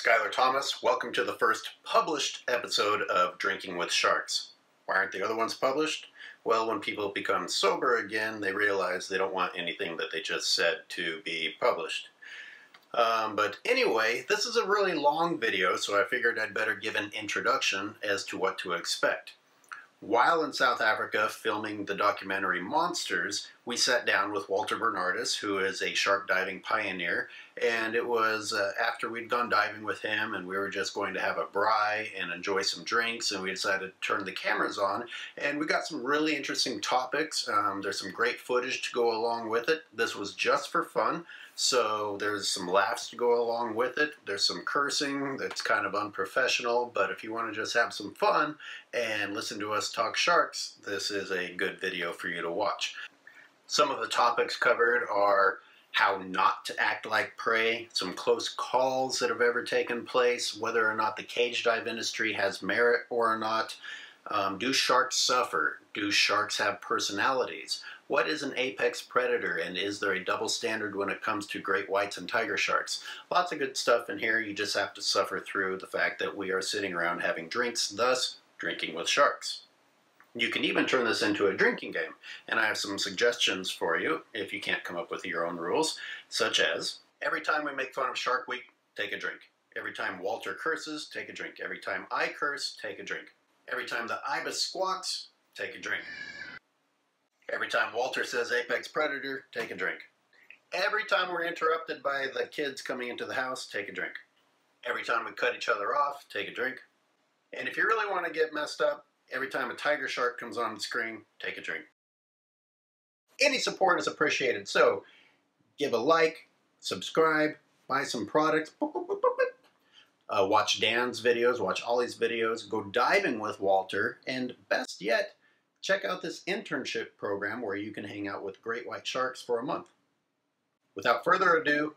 Skyler Thomas. Welcome to the first published episode of Drinking with Sharks. Why aren't the other ones published? Well, when people become sober again, they realize they don't want anything that they just said to be published. Um, but anyway, this is a really long video, so I figured I'd better give an introduction as to what to expect. While in South Africa filming the documentary Monsters, we sat down with Walter Bernardis, who is a shark diving pioneer, and it was uh, after we'd gone diving with him and we were just going to have a braai and enjoy some drinks, and we decided to turn the cameras on, and we got some really interesting topics. Um, there's some great footage to go along with it. This was just for fun, so there's some laughs to go along with it. There's some cursing that's kind of unprofessional, but if you want to just have some fun and listen to us talk sharks, this is a good video for you to watch. Some of the topics covered are how not to act like prey, some close calls that have ever taken place, whether or not the cage dive industry has merit or not. Um, do sharks suffer? Do sharks have personalities? What is an apex predator and is there a double standard when it comes to great whites and tiger sharks? Lots of good stuff in here. You just have to suffer through the fact that we are sitting around having drinks, thus drinking with sharks. You can even turn this into a drinking game, and I have some suggestions for you if you can't come up with your own rules, such as every time we make fun of Shark Week, take a drink. Every time Walter curses, take a drink. Every time I curse, take a drink. Every time the ibis squawks, take a drink. Every time Walter says apex predator, take a drink. Every time we're interrupted by the kids coming into the house, take a drink. Every time we cut each other off, take a drink. And if you really want to get messed up, every time a tiger shark comes on the screen, take a drink. Any support is appreciated, so give a like, subscribe, buy some products, uh, watch Dan's videos, watch Ollie's videos, go diving with Walter, and best yet, check out this internship program where you can hang out with great white sharks for a month. Without further ado,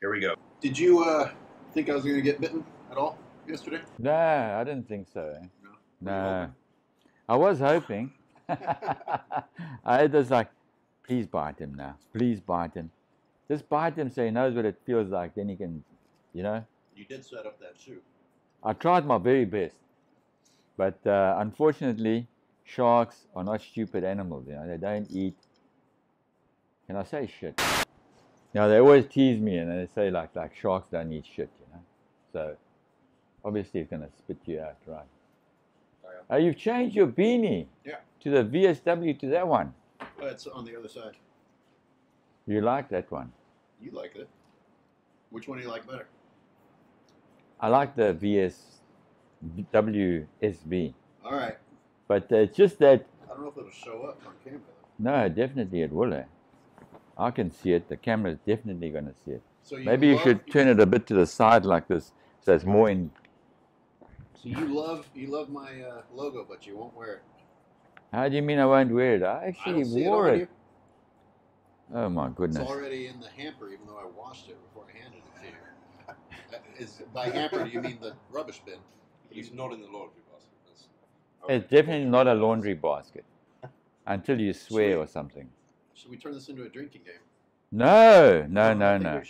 here we go. Did you uh, think I was going to get bitten at all yesterday? No, I didn't think so. No. No. I was hoping. I was like, please bite him now. Please bite him. Just bite him so he knows what it feels like. Then he can, you know. You did set up that shoot. I tried my very best. But uh, unfortunately, sharks are not stupid animals. You know, they don't eat. Can I say shit? Now they always tease me and they say like like sharks don't eat shit. You know, so obviously it's gonna spit you out, right? Uh, you've changed your beanie Yeah. to the VSW to that one. Oh, it's on the other side. You like that one? You like it. Which one do you like better? I like the VSWSB, All right. But uh, it's just that. I don't know if it'll show up on camera. No, definitely it will. Eh? I can see it. The camera is definitely going to see it. So you Maybe you should turn it a bit to the side like this, so it's more in. So you love you love my uh, logo, but you won't wear it. How do you mean I won't wear it? I I actually don't wore on it. Oh my goodness! It's already in the hamper, even though I washed it before I handed it to you. Is by hamper do you mean the rubbish bin? He's not in the laundry basket. That's, It's definitely not a laundry basket until you swear or something. Should we turn this into a drinking game? No, no, I no, no.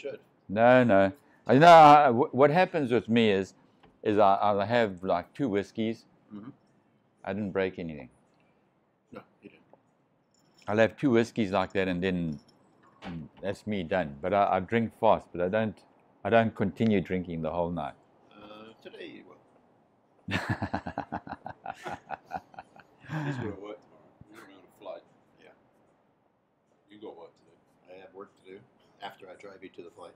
No, no. You know, I, what happens with me is, is I, I'll have like two whiskeys. Mhm. I didn't break anything. No, you didn't. I'll have two whiskeys like that, and then mm, that's me done. But I, I drink fast, but I don't. I don't continue drinking the whole night. Uh, today you will. he's got to work tomorrow. You're on a flight. Yeah. You got work to do. I have work to do after I drive you to the flight.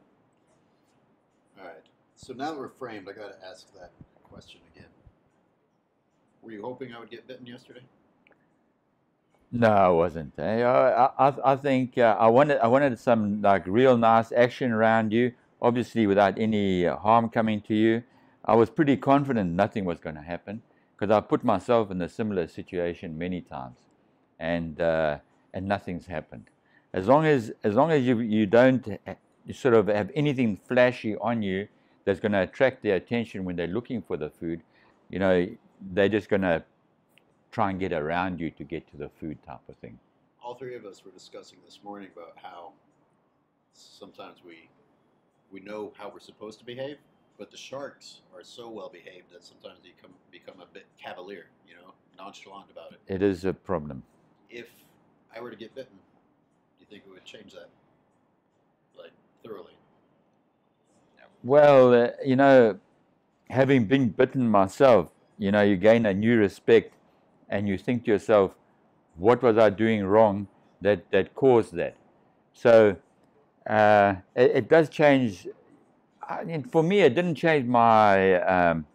All right. So now that we're framed, I got to ask that question again. Were you hoping I would get bitten yesterday? No, I wasn't. I, I, I think uh, I wanted I wanted some like real nice action around you. Obviously, without any uh, harm coming to you. I was pretty confident nothing was going to happen because I put myself in a similar situation many times, and uh, and nothing's happened. As long as as long as you you don't you sort of have anything flashy on you that's going to attract their attention when they're looking for the food, you know, they're just going to try and get around you to get to the food type of thing. All three of us were discussing this morning about how sometimes we we know how we're supposed to behave, but the sharks are so well behaved that sometimes they become become a bit cavalier, you know, nonchalant about it. It is a problem. If I were to get bitten, do you think it would change that, like thoroughly? Well, uh, you know, having been bitten myself, you know, you gain a new respect and you think to yourself, what was I doing wrong that, that caused that? So uh, it, it does change. I mean, for me, it didn't change my um,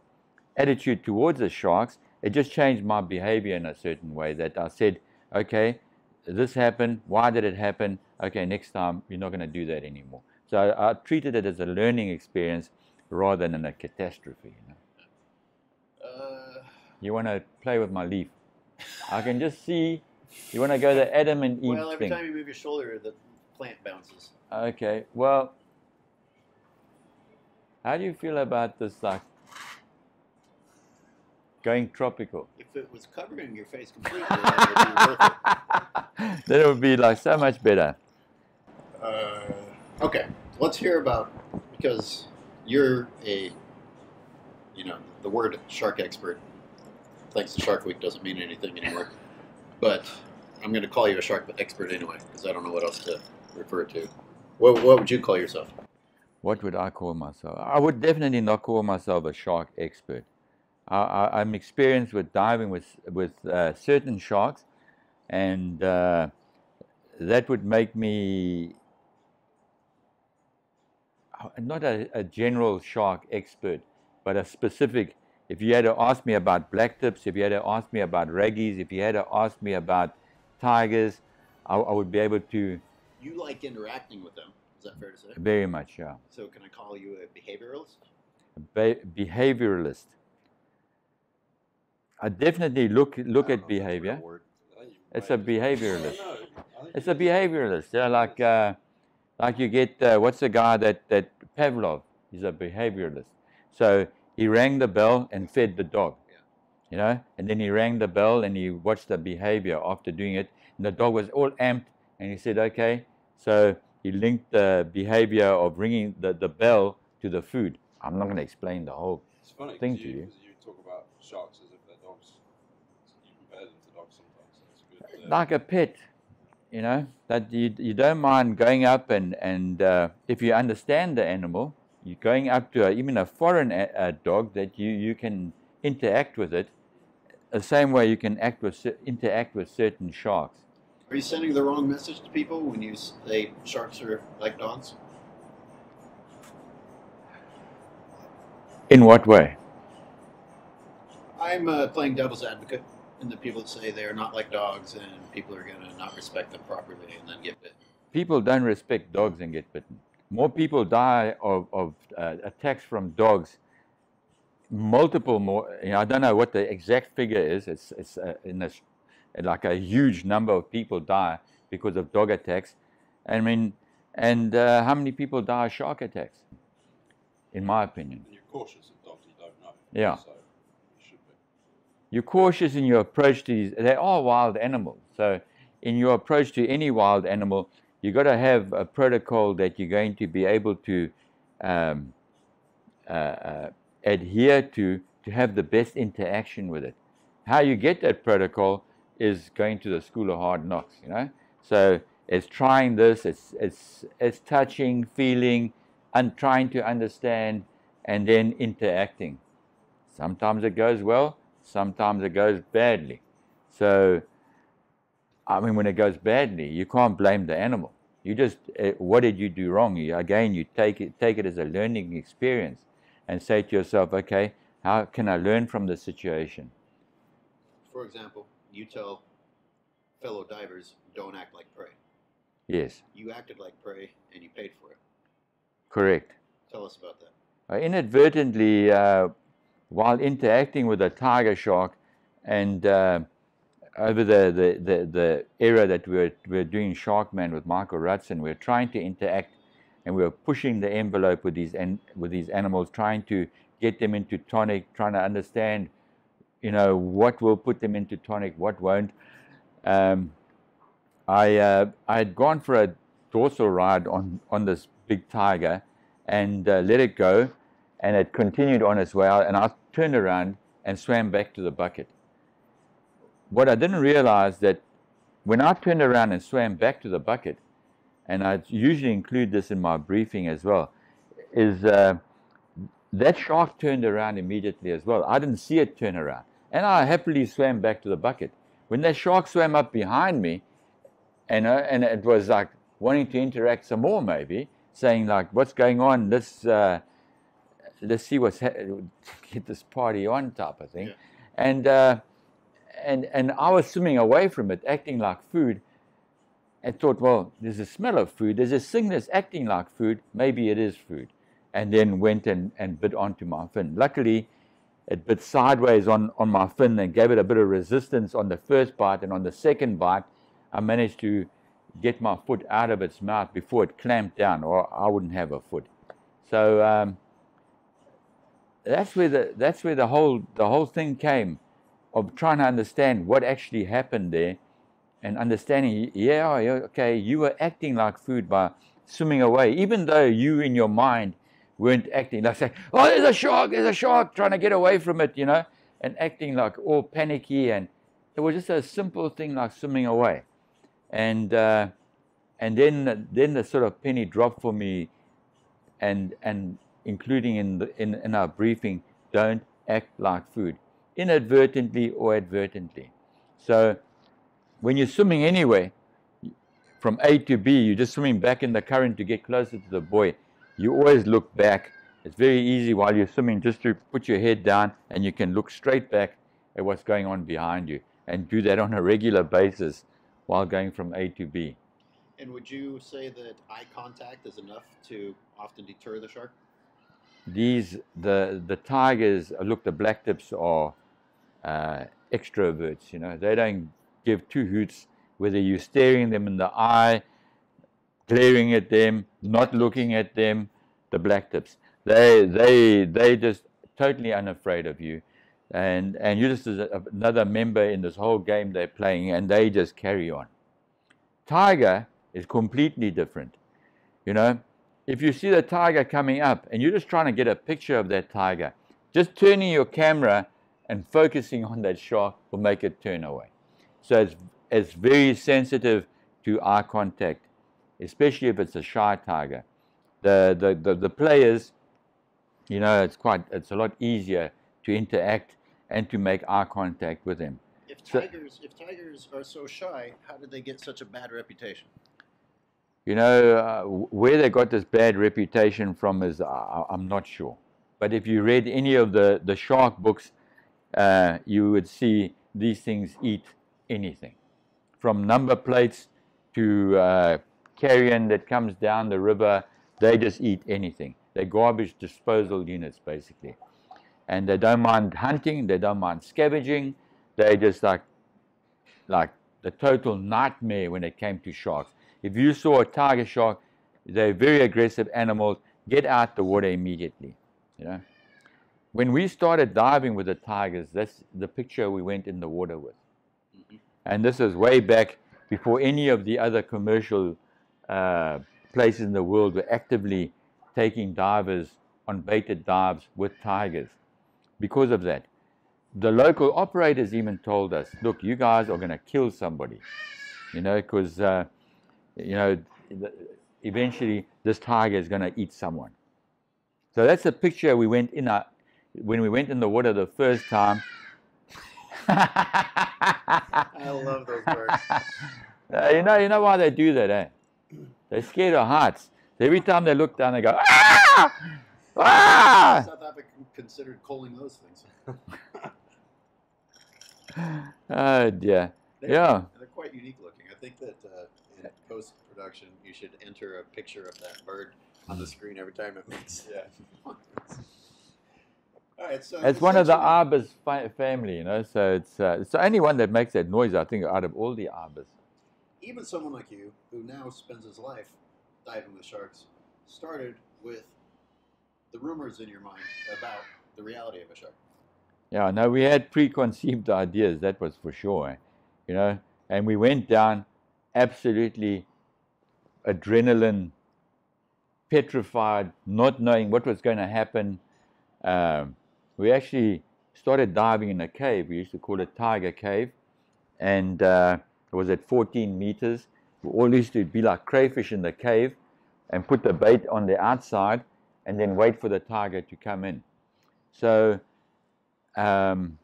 attitude towards the sharks. It just changed my behavior in a certain way that I said, okay, this happened. Why did it happen? Okay, next time you're not going to do that anymore. So I, I treated it as a learning experience rather than a catastrophe. You, know? Uh, you want to play with my leaf? I can just see. You want to go the Adam and Eve well, every thing. time you move your shoulder, the plant bounces. Okay. Well, how do you feel about this, like going tropical? If it was covering your face completely, that would be worth it. then it would be like so much better. Uh, okay, let's hear about because you're a, you know, the word shark expert. Thanks to Shark Week doesn't mean anything anymore, but I'm going to call you a shark expert anyway because I don't know what else to refer to. What, what would you call yourself? What would I call myself? I would definitely not call myself a shark expert. I, I'm experienced with diving with with uh, certain sharks, and uh, that would make me not a, a general shark expert, but a specific. If you had to ask me about black tips, if you had to ask me about raggies, if you had to ask me about tigers, I, I would be able to You like interacting with them. Is that fair to say? very much. Yeah. So can I call you a behavioralist? Be- behavioralist. I definitely look look at don't know if that's a behavior. word. I think you It's a behavioralist. No, I think It's a did. behavioralist. Yeah, like uh, like you get uh, what's the guy that that Pavlov? He's a behavioralist. So he rang the bell and fed the dog. You know, and then he rang the bell and he watched the behavior after doing it. And the dog was all amped, and he said, "Okay." So he linked the behavior of ringing the, the bell to the food. I'm not going to explain the whole funny thing to you, you. you talk about sharks as if they're dogs. You compare them to dogs sometimes. So it's good. uh, like a pet, you know, that you, you don't mind going up and, and uh, if you understand the animal, you're going up to a, even a foreign a, a dog that you, you can interact with it the same way you can act with, interact with certain sharks. Are you sending the wrong message to people when you say sharks are like dogs? In what way? I'm uh, playing devil's advocate, and the people that say they are not like dogs, and people are going to not respect them properly and then get bitten. People don't respect dogs and get bitten. More people die of, of uh, attacks from dogs. Multiple more. You know, I don't know what the exact figure is. It's it's uh, in a, s- like a huge number of people die because of dog attacks. I mean, and uh, how many people die of shark attacks? In my opinion, And you're cautious of dogs you don't know. Yeah. So you should be. you're cautious in your approach to these. They are wild animals, so in your approach to any wild animal, you've got to have a protocol that you're going to be able to um, uh, uh, adhere to to have the best interaction with it. How you get that protocol is going to the school of hard knocks, you know. So it's trying this, it's it's it's touching, feeling, and trying to understand, and then interacting. Sometimes it goes well, sometimes it goes badly. So, I mean, when it goes badly, you can't blame the animal. You just, uh, what did you do wrong? You, again, you take it, take it as a learning experience and say to yourself, okay, how can I learn from the situation? For example, you tell fellow divers, don't act like prey. Yes, You acted like prey, and you paid for it. correct. Tell us about that. Uh, inadvertently, uh, while interacting with a tiger shark and uh, over the, the, the, the era that we were, we were doing Sharkman with Michael Rutzen, we were trying to interact and we were pushing the envelope with these, with these animals, trying to get them into tonic, trying to understand, you know, what will put them into tonic, what won't. Um, I, uh, I had gone for a dorsal ride on, on this big tiger and uh, let it go. and it continued on its way and I turned around and swam back to the bucket. What I didn't realize that when I turned around and swam back to the bucket, and I usually include this in my briefing as well, is uh, that shark turned around immediately as well. I didn't see it turn around, and I happily swam back to the bucket. When that shark swam up behind me, and uh, and it was like wanting to interact some more, maybe saying like, "What's going on? Let's uh, let's see what's ha- get this party on," type of thing, Yeah. and uh, and and I was swimming away from it, acting like food, and thought, "Well, there's a smell of food. There's a thing that's acting like food. Maybe it is food," and then went and and bit onto my fin. Luckily. It bit sideways on, on my fin and gave it a bit of resistance on the first bite, and on the second bite, I managed to get my foot out of its mouth before it clamped down, or I wouldn't have a foot. So um, that's where the that's where the whole the whole thing came of trying to understand what actually happened there, and understanding. Yeah, yeah, okay, you were acting like food by swimming away, even though you in your mind weren't acting like saying, "Oh, there's a shark! There's a shark!" trying to get away from it, you know, and acting like all panicky and it was just a simple thing like swimming away, and uh, and then then the sort of penny dropped for me, and and including in the in, in our briefing, don't act like food, inadvertently or advertently. So when you're swimming anyway, from A to B, you're just swimming back in the current to get closer to the buoy. You always look back. It's very easy while you're swimming just to put your head down and you can look straight back at what's going on behind you and do that on a regular basis while going from A to B. And would you say that eye contact is enough to often deter the shark? These the the tigers uh, look the black tips are uh, extroverts. You know they don't give two hoots whether you're staring them in the eye, glaring at them, not looking at them. The black tips they they they just totally unafraid of you and and you're just another member in this whole game they're playing, and they just carry on. Tiger is completely different. You know, if you see the tiger coming up and you're just trying to get a picture of that tiger, just turning your camera and focusing on that shark will make it turn away. So it's it's very sensitive to eye contact, especially if it's a shy tiger. The the the, the players, you know, it's quite it's a lot easier to interact and to make eye contact with them. If So- tigers, if tigers are so shy, how did they get such a bad reputation? You know, uh, where they got this bad reputation from is uh, I'm not sure. But if you read any of the, the shark books, uh, you would see these things eat anything. From number plates to uh, carrion that comes down the river, they just eat anything. They're garbage disposal units, basically. And they don't mind hunting, they don't mind scavenging. They just like, like the total nightmare when it came to sharks. If you saw a tiger shark, they're very aggressive animals. Get out the water immediately. You know. When we started diving with the tigers, that's the picture we went in the water with. Mhm. And this is way back before any of the other commercial uh, places in the world were actively taking divers on baited dives with tigers. Because of that, the local operators even told us, "Look, you guys are going to kill somebody," you know, because uh, you know eventually this tiger is going to eat someone. So that's a picture we went in a, when we went in the water the first time. I love those birds. Uh, you know, you know why they do that, eh? They're scared of heights. Every time they look down, they go, ah! Ah! South Africa considered calling those things. Oh dear. They're, Yeah. they're quite unique looking. I think that uh, in post production, you should enter a picture of that bird on the screen every time it makes. Yeah. All right, so It's one of the essentially- arbors fa- family, you know. So it's uh, it's the only one that makes that noise, I think, out of all the arbors. Even someone like you, who now spends his life diving with sharks, started with the rumors in your mind about the reality of a shark. Yeah, no, we had preconceived ideas, that was for sure, you know. And we went down absolutely adrenaline, petrified, not knowing what was going to happen. um, we actually started diving in a cave. We used to call it Tiger Cave, and uh, it was at 14 meters. We all used to be like crayfish in the cave, and put the bait on the outside, and then wait for the tiger to come in. So, um,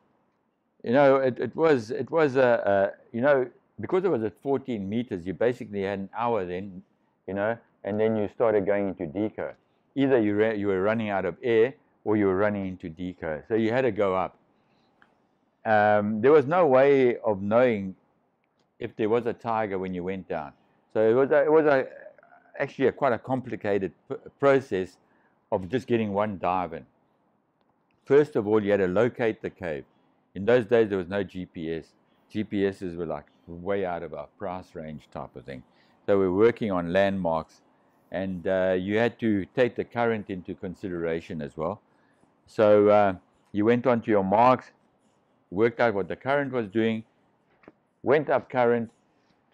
you know, it, it was it was a, a you know because it was at 14 meters, you basically had an hour then, you know, and then you started going into deco. Either you, you were running out of air or you were running into deco. So you had to go up. Um, there was no way of knowing if there was a tiger when you went down. So it was a, it was a, actually a quite a complicated process of just getting one dive in. First of all, you had to locate the cave. In those days, there was no GPS. GPSs were like way out of our price range type of thing. So we're working on landmarks, and uh, you had to take the current into consideration as well. So uh, you went onto your marks, worked out what the current was doing, went up current,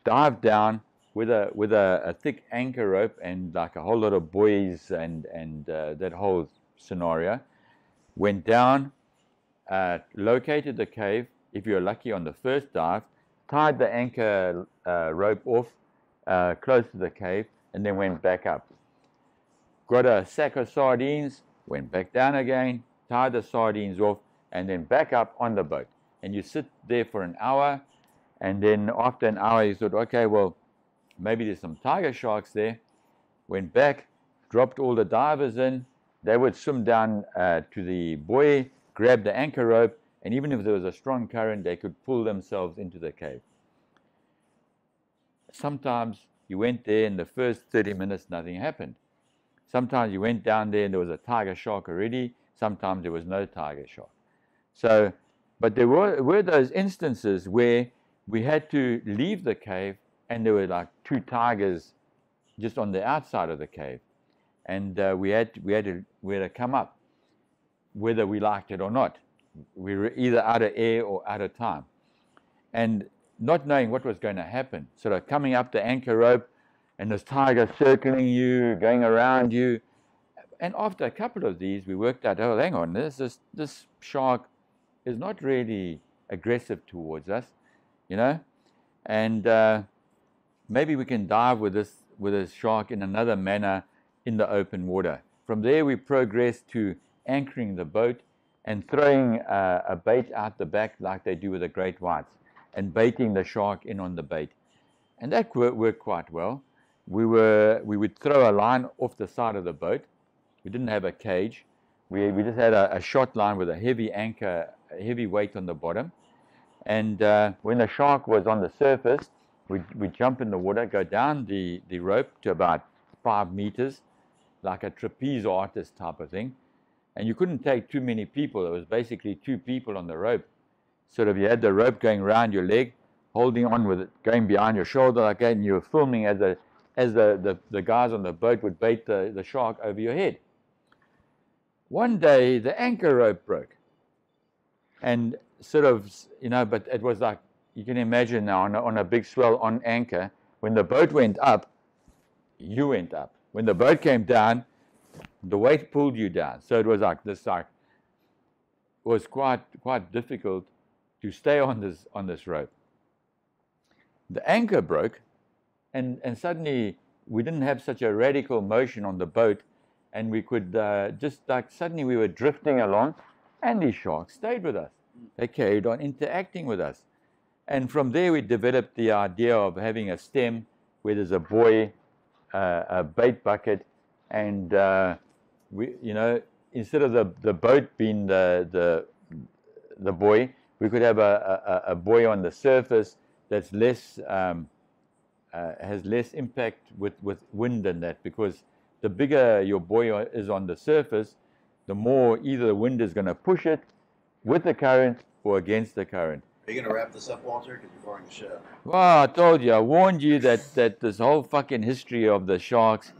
dived down with a with a, a thick anchor rope and like a whole lot of buoys and and uh, that whole scenario. Went down, uh, located the cave. If you're lucky on the first dive, tied the anchor uh, rope off uh, close to the cave, and then went back up. Got a sack of sardines, went back down again, tied the sardines off, and then back up on the boat. And you sit there for an hour, and then after an hour, he thought, okay, well, maybe there's some tiger sharks there. Went back, dropped all the divers in. They would swim down uh, to the buoy, grab the anchor rope, and even if there was a strong current, they could pull themselves into the cave. Sometimes you went there in the first 30 minutes, nothing happened. Sometimes you went down there and there was a tiger shark already. Sometimes there was no tiger shark. So, but there were, were those instances where we had to leave the cave and there were like two tigers just on the outside of the cave. And uh, we, had, we, had to, we had to come up, whether we liked it or not. We were either out of air or out of time. And not knowing what was going to happen, sort of coming up the anchor rope and this tiger circling you, going around you. And after a couple of these, we worked out, oh, hang on, this, this, this shark is not really aggressive towards us, you know? And uh, maybe we can dive with this, with this shark in another manner in the open water. From there, we progress to anchoring the boat and throwing uh, a bait out the back like they do with the great whites and baiting the shark in on the bait. And that worked, worked quite well. We, were, we would throw a line off the side of the boat. We didn't have a cage. We, we just had a, a short line with a heavy anchor, a heavy weight on the bottom. And uh, when the shark was on the surface, we'd, we'd jump in the water, go down the, the rope to about five meters, like a trapeze artist type of thing. And you couldn't take too many people. There was basically two people on the rope sort of you had the rope going around your leg, holding on with it, going behind your shoulder like that, and you were filming as the as the, the, the guys on the boat would bait the, the shark over your head. One day the anchor rope broke. And sort of, you know, but it was like you can imagine now on a, on a big swell on anchor, when the boat went up, you went up. When the boat came down, the weight pulled you down. So it was like this like was quite quite difficult to stay on this on this rope. The anchor broke, and and suddenly we didn't have such a radical motion on the boat, and we could uh, just like suddenly we were drifting along, and these sharks stayed with us. They carried on interacting with us, and from there we developed the idea of having a stem where there's a buoy, uh, a bait bucket, and uh, we you know instead of the the boat being the the the buoy, we could have a, a, a buoy on the surface that's less um, uh, has less impact with, with wind and that because the bigger your buoy is on the surface, the more either the wind is going to push it with the current or against the current. Are you going to wrap this up, Walter? Because you're boring the show. Well, I told you, I warned you that, that this whole fucking history of the sharks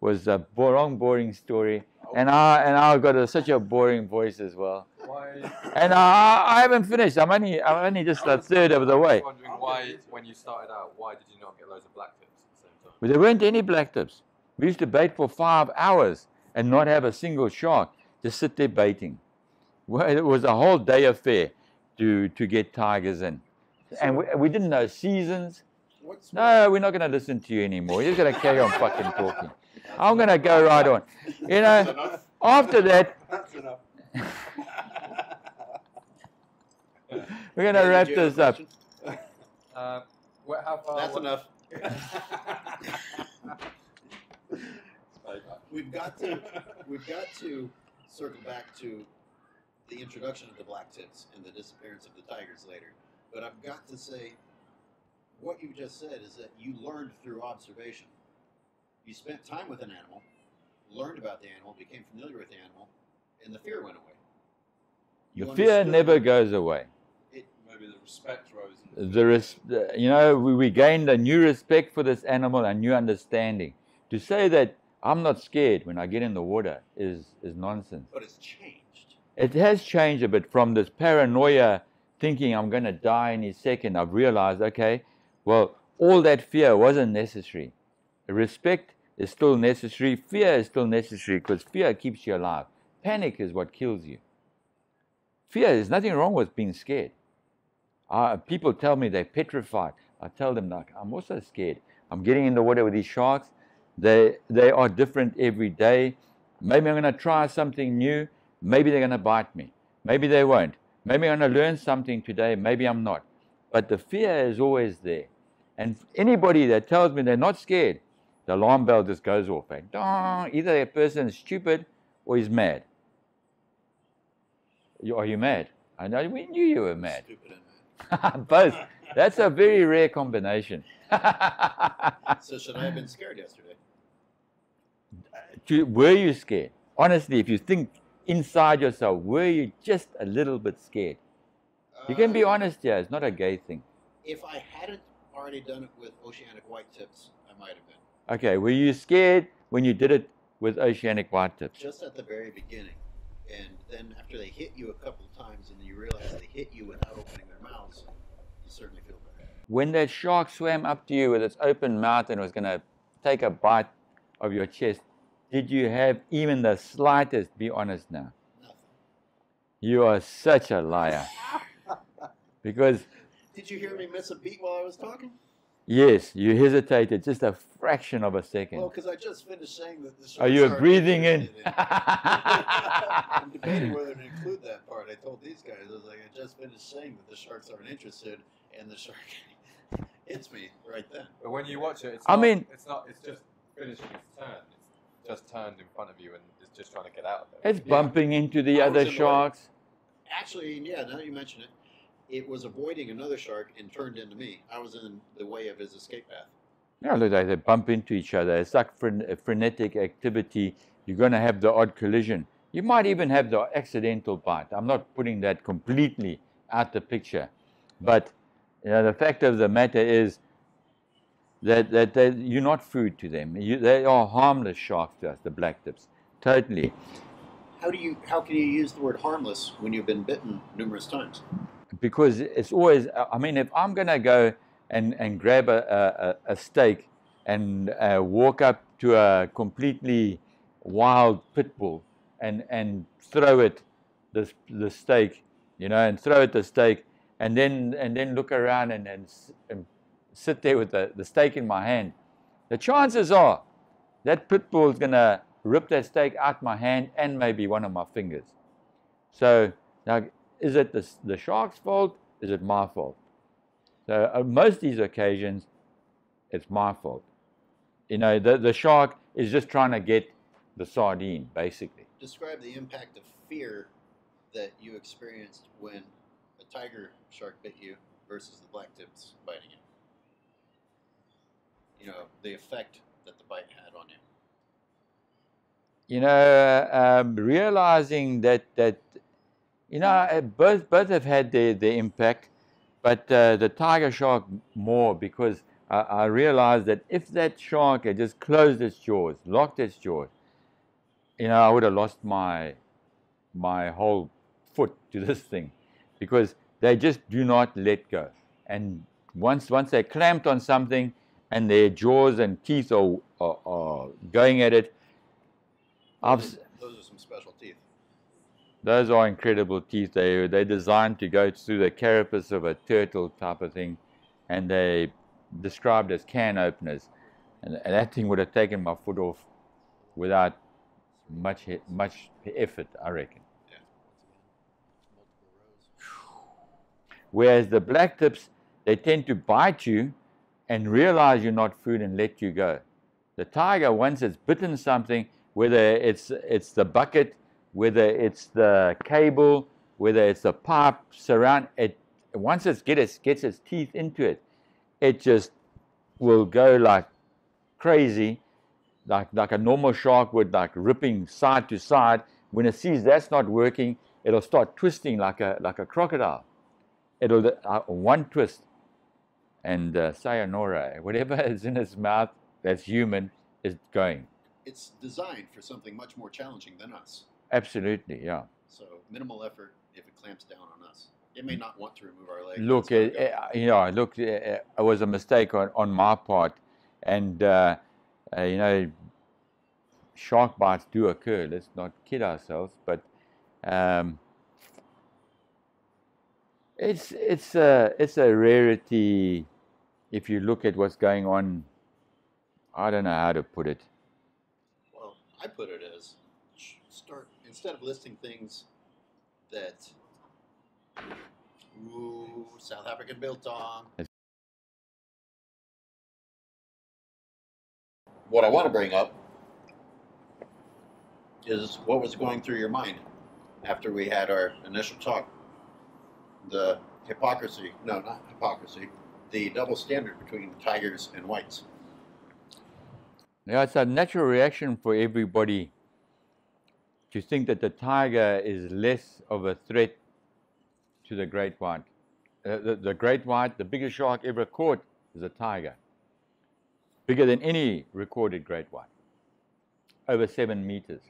was a wrong, boring story. And I and I've got a, such a boring voice as well. Why? And I, I haven't finished. I'm only I'm only just a third of the way. I was wondering why, when you started out, why did you not get loads of black tips at the same time? But there weren't any black tips. We used to bait for five hours and not have a single shark. just sit there baiting. Well, it was a whole day affair to to get tigers in, and we, we didn't know seasons. No, we're not going to listen to you anymore. You're going to carry on fucking talking. I'm going to go right on. You know, after that, That's enough. we're going to Did wrap you have a this up. Uh, what, how far? That's what- enough. We've got to we've got to circle back to the introduction of the black tips and the disappearance of the tigers later. But I've got to say, what you just said is that you learned through observation. You spent time with an animal, learned about the animal, became familiar with the animal, and the fear went away. You fear never goes away. It, Maybe the respect rose. in The res- the- you know, we, we gained a new respect for this animal, a new understanding. To say that I'm not scared when I get in the water is, is nonsense. but it's changed. It has changed a bit from this paranoia thinking I'm going to die any second. I've realized, okay, well, all that fear wasn't necessary. Respect is still necessary. Fear is still necessary because fear keeps you alive. Panic is what kills you. Fear, there's nothing wrong with being scared. Uh, people tell me they're petrified. I tell them, like, I'm also scared. I'm getting in the water with these sharks. They, they are different every day. Maybe I'm going to try something new. Maybe they're going to bite me. Maybe they won't. Maybe I'm going to learn something today. Maybe I'm not. But the fear is always there. And anybody that tells me they're not scared, the alarm bell just goes off. And either that person is stupid or he's mad. Are you mad? I know we knew you were mad. Stupid and mad. Both. That's a very rare combination. So should I have been scared yesterday? Were you scared? Honestly, if you think inside yourself, were you just a little bit scared? You can be Uh, honest here. It's not a gay thing. If I hadn't already done it with oceanic white tips, I might have been. Okay, were you scared when you did it with oceanic white tips? Just at the very beginning. And then after they hit you a couple of times and you realize they hit you without opening their mouths, you certainly feel better. When that shark swam up to you with its open mouth and was going to take a bite of your chest, did you have even the slightest, be honest now? You are such a liar. Because, Did you hear me miss a beat while I was talking? yes, you hesitated just a fraction of a second. Well, because I just finished saying that the Are you sharks aren't breathing in? I'm debating whether to include that part. I told these guys, I was like, I just finished saying that the sharks aren't interested, and the shark hits me right then. But when you watch it, it's I not, mean- it's not. It's just finishing its turn. It's just turned in front of you and it's just trying to get out of there. It's bumping into the I other annoyed. sharks. Actually, yeah, now that you mention it, it was avoiding another shark and turned into me. I was in the way of his escape path. Yeah, look, they, they bump into each other. It's like fren- a frenetic activity. You're going to have the odd collision. You might even have the accidental bite. I'm not putting that completely out the picture. But you know, the fact of the matter is that, that they, you're not food to them. You, they are harmless sharks to us, the black tips. Totally. How do you? How can you use the word harmless when you've been bitten numerous times? because it's always i mean if i'm going to go and, and grab a, a, a steak and uh, walk up to a completely wild pit bull and, and throw it the, the steak you know and throw it the steak and then and then look around and, and, and sit there with the, the steak in my hand the chances are that pit bull is going to rip that steak out of my hand and maybe one of my fingers so now is it the, the shark's fault? Is it my fault? So on most of these occasions, it's my fault. You know, the, the shark is just trying to get the sardine, basically. Describe the impact of fear that you experienced when a tiger shark bit you versus the black tips biting you. You know, the effect that the bite had on you. You know, um, realizing that that you know uh, both both have had their, their impact, but uh, the tiger shark more because I, I realized that if that shark had just closed its jaws, locked its jaws, you know, I would have lost my my whole foot to this thing because they just do not let go. And once once they're clamped on something and their jaws and teeth are, are, are going at it, Those, those are some special teeth. Those are incredible teeth. They they're designed to go through the carapace of a turtle type of thing, and they described as can openers. And, and that thing would have taken my foot off without much much effort, I reckon. Whereas the black tips, they tend to bite you and realize you're not food and let you go. The tiger, once it's bitten something, whether it's it's the bucket, whether it's the cable, whether it's the pipe surround it, once it gets its, gets its teeth into it, it just will go like crazy, like like a normal shark would, like ripping side to side. When it sees that's not working, it'll start twisting like a like a crocodile. It'll uh, one twist, and uh, sayonara, whatever is in its mouth that's human is going. It's designed for something much more challenging than us. Absolutely, yeah. So minimal effort if it clamps down on us. It may not want to remove our legs. Look, it, it, you know, look, it, it was a mistake on, on my part, and uh, uh, you know, shark bites do occur. Let's not kid ourselves, but um, it's it's a it's a rarity if you look at what's going on. I don't know how to put it. Well, I put it as start instead of listing things that ooh South African biltong. It's- What I want to bring up is what was going through your mind after we had our initial talk. The hypocrisy, no, not hypocrisy, the double standard between tigers and whites. Yeah, it's a natural reaction for everybody to think that the tiger is less of a threat to the great white. Uh, the, the great white, the biggest shark ever caught, is a tiger. Bigger than any recorded great white, over seven meters.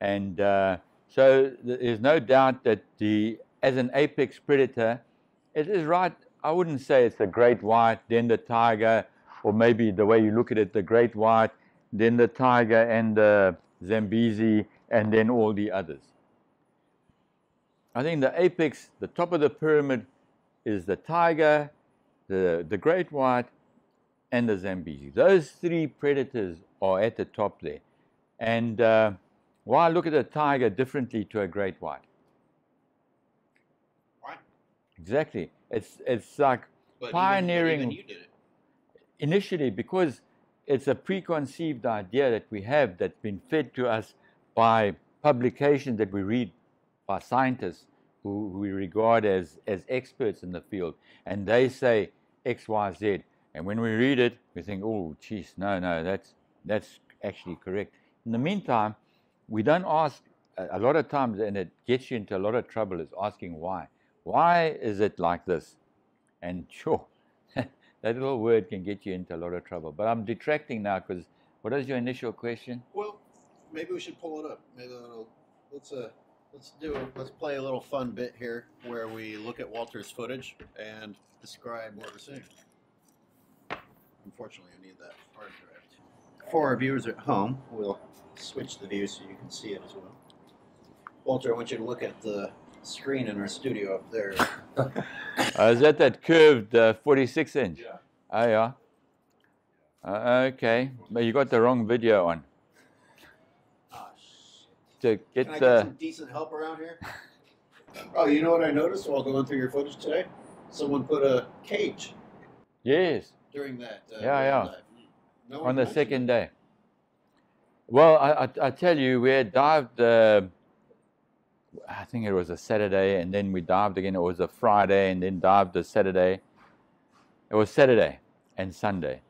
And uh, so there's no doubt that the, as an apex predator, it is right. I wouldn't say it's the great white, then the tiger, or maybe the way you look at it, the great white, then the tiger and the Zambezi, and then all the others. I think the apex, the top of the pyramid, is the tiger, the, the great white, and the Zambezi. Those three predators are at the top there. And uh, why look at a tiger differently to a great white? Exactly. It's, it's like But Pioneering- even it. initially because it's a preconceived idea that we have that's been fed to us by publications that we read by scientists who we regard as, as experts in the field. And they say X, Y, Z. And when we read it, we think, oh, geez, no, no, that's, that's actually correct. In the meantime, we don't ask, a lot of times, and it gets you into a lot of trouble, is asking why. Why is it like this? And sure, that little word can get you into a lot of trouble. But I'm detracting now because what is your initial question? Well, maybe we should pull it up. Maybe that'll, let's uh, let's do a, let's play a little fun bit here where we look at Walter's footage and describe what we're seeing. Unfortunately, I need that hard drive. For our viewers at home, we'll switch the view so you can see it as well. Walter, I want you to look at the screen in our studio up there. Uh, is that that curved uh, 46 inch? Yeah. Oh, yeah. Uh, okay. But you got the wrong video on. Ah, shit. To Can I get get the. some decent help around here? Oh, you know what I noticed while going through your footage today? Someone put a cage Yes, during that. Uh, Yeah, yeah. dive. No on the second it. day. Well, I, I, I tell you, we had dived, uh, I think it was a Saturday, and then we dived again. It was a Friday, and then dived a Saturday. It was Saturday and Sunday.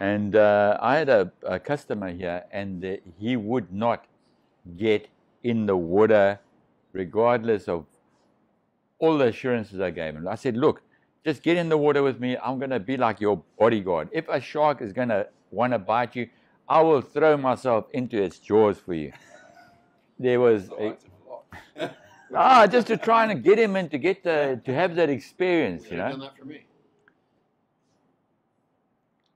And uh, I had a, a customer here, and uh, he would not get in the water regardless of all the assurances I gave him. I said, Look, just get in the water with me. I'm going to be like your bodyguard. If a shark is going to want to bite you, I will throw myself into its jaws for you. There was a. ah, just to try and get him and to get the to have that experience, You you know. done that for me.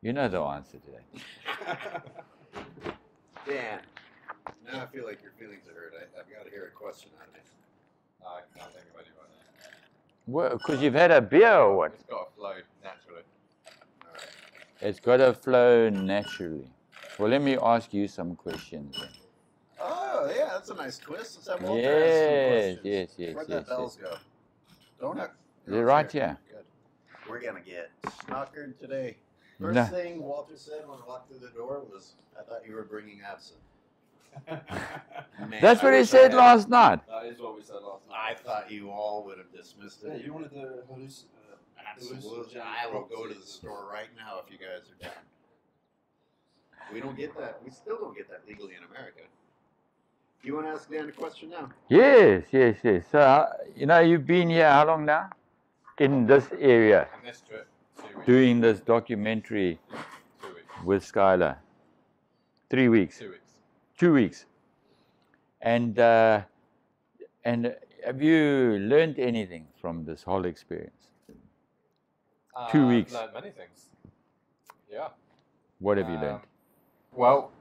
You know the answer to that. Dan. Now I feel like your feelings are hurt. I, I've got to hear a question out of you. I can't think of any right now. Well, because you've had a beer or what? It's got to flow naturally. All right. It's got to flow naturally. Well, let me ask you some questions. Then. Oh, yeah, that's a nice twist. Let's have Walter Yes, yes, yes, Where'd yes, the bells go? Donut. They're right here. Good. We're going to get snockered today. First No. thing Walter said when I walked through the door was, I thought you were bringing absinthe. Man, That's I what he said last night. That is what we said last time. I thought you all would have dismissed Yeah, it. you wanted the halluc- uh, Absolutely. hallucinogen I will go to the store right now if you guys are down. We don't get that. We still don't get that legally in America. You want to ask Dan a question now? Yes, yes, yes. So, uh, you know, you've been here how long now? In this area, And this trip, doing this documentary Two weeks. with Skyler. Three weeks, Two weeks. two weeks. And, uh, and have you learned anything from this whole experience? Two Uh, weeks. Learned many things. Yeah. What have you Um, learned? Well,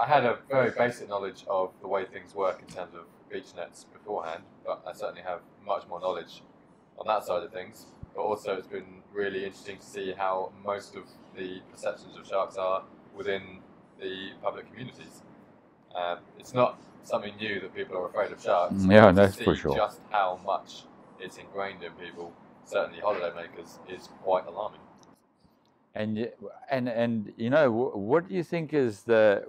I had a very basic knowledge of the way things work in terms of beach nets beforehand, but I certainly have much more knowledge on that side of things. But also, it's been really interesting to see how most of the perceptions of sharks are within the public communities. Um, it's not something new that people are afraid of sharks. Mm, yeah, that's for sure. Just how much it's ingrained in people, certainly holidaymakers, is quite alarming. And and and you know what do you think is the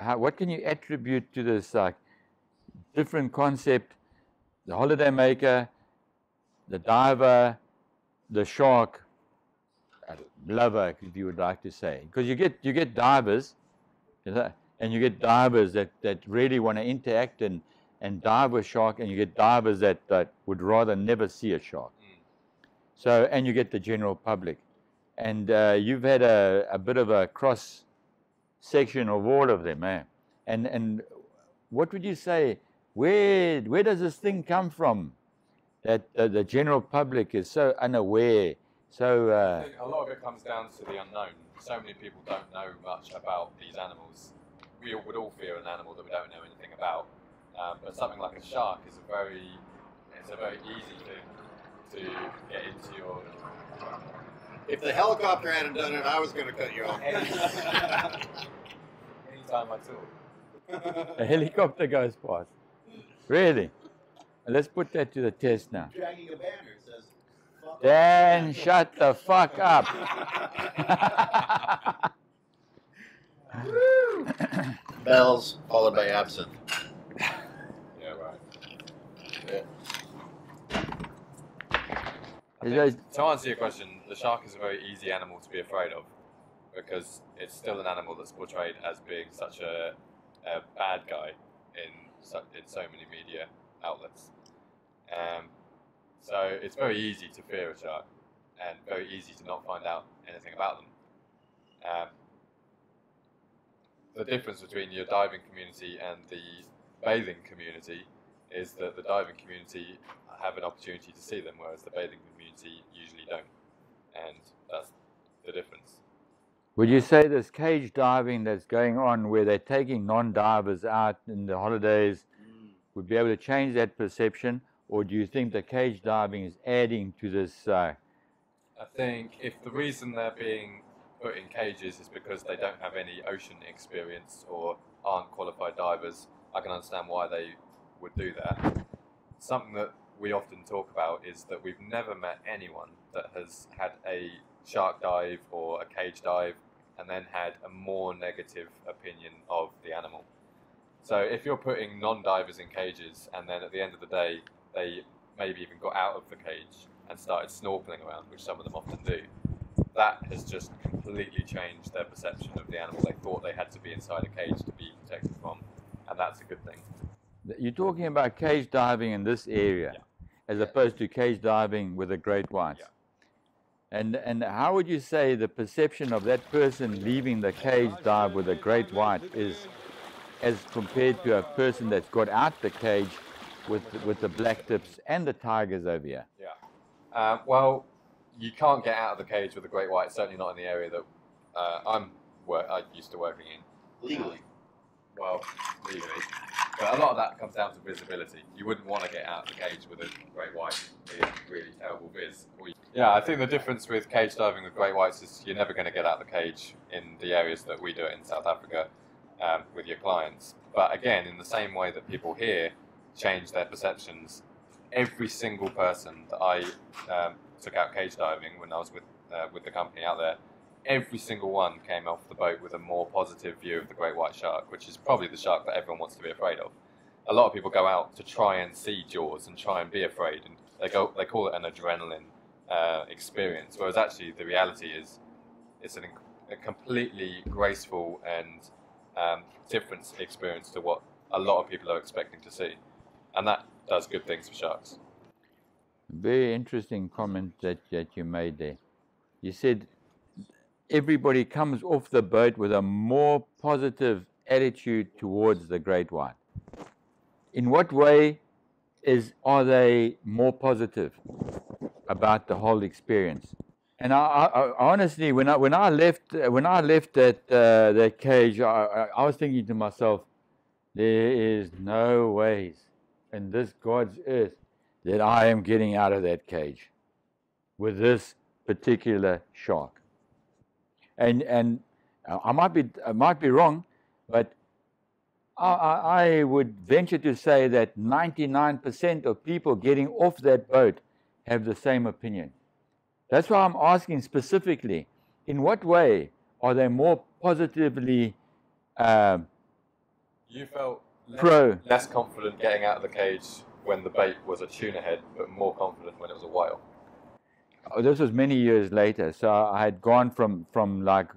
how, what can you attribute to this like different concept? The holiday maker, the diver, the shark lover, if you would like to say, because you get you get divers, you know, and you get divers that, that really want to interact and and dive with shark, and you get divers that, that would rather never see a shark. Mm. So and you get the general public and uh, you've had a, a bit of a cross section of all of them, eh? And and what would you say? Where where does this thing come from? That uh, the general public is so unaware, so uh, a lot of it comes down to the unknown. So many people don't know much about these animals. We would all fear an animal that we don't know anything about. Um, but something like a shark is a very, it's a very easy thing to get into your. If the helicopter hadn't done it, I was going to cut you off. Anytime I talk. a helicopter goes past. Really? Let's put that to the test now. Dragging a banner says. Dan, shut the fuck up. Bells followed by absinthe. Yeah, right. I Is think- to answer your question, the shark is a very easy animal to be afraid of because it's still an animal that's portrayed as being such a, a bad guy in so, in so many media outlets. Um, so it's very easy to fear a shark and very easy to not find out anything about them. Um, the difference between your diving community and the bathing community is that the diving community have an opportunity to see them, whereas the bathing community usually don't. And that's the difference. Would you say this cage diving that's going on where they're taking non-divers out in the holidays Mm. would be able to change that perception, or do you think the cage diving is adding to this? Uh, I think if the reason they're being put in cages is because they don't have any ocean experience or aren't qualified divers, I can understand why they would do that. Something that we often talk about is that we've never met anyone that has had a shark dive or a cage dive and then had a more negative opinion of the animal. So if you're putting non-divers in cages and then at the end of the day they maybe even got out of the cage and started snorkeling around, which some of them often do, that has just completely changed their perception of the animal. They thought they had to be inside a cage to be protected from, and that's a good thing. You're talking about cage diving in this area, Yeah. as Yeah. opposed to cage diving with a great white. Yeah. And and how would you say the perception of that person leaving the cage dive with a great white is, as compared to a person that's got out the cage with with the black tips and the tigers over here? Yeah. Um, well, you can't get out of the cage with a great white. Certainly not in the area that uh, I'm. Wor- I used to working in. Legally. Well, legally. But a lot of that comes down to visibility. You wouldn't want to get out of the cage with a great white in really terrible viz. Yeah, I think the difference with cage diving with great whites is you're never going to get out of the cage in the areas that we do it in South Africa um, with your clients. But again, in the same way that people here change their perceptions, every single person that I um, took out cage diving when I was with uh, with the company out there, every single one came off the boat with a more positive view of the great white shark, which is probably the shark that everyone wants to be afraid of. A lot of people go out to try and see jaws and try and be afraid, and they go they call it an adrenaline uh, experience, whereas actually the reality is it's an, a completely graceful and um, different experience to what a lot of people are expecting to see, and that does good things for sharks. Very interesting comment that, that you made there. You said everybody comes off the boat with a more positive attitude towards the great white. In what way is are they more positive about the whole experience? And I, I, honestly, when I when I left when I left that uh, that cage, I, I, I was thinking to myself, there is no ways in this God's earth that I am getting out of that cage with this particular shark. And and I might be I might be wrong, but I, I I would venture to say that 99% of people getting off that boat have the same opinion. That's why I'm asking specifically, in what way are they more positively um, You felt less, pro? less confident getting out of the cage when the bait was a tuna head, but more confident when it was a whale. Oh, this was many years later. So I had gone from from like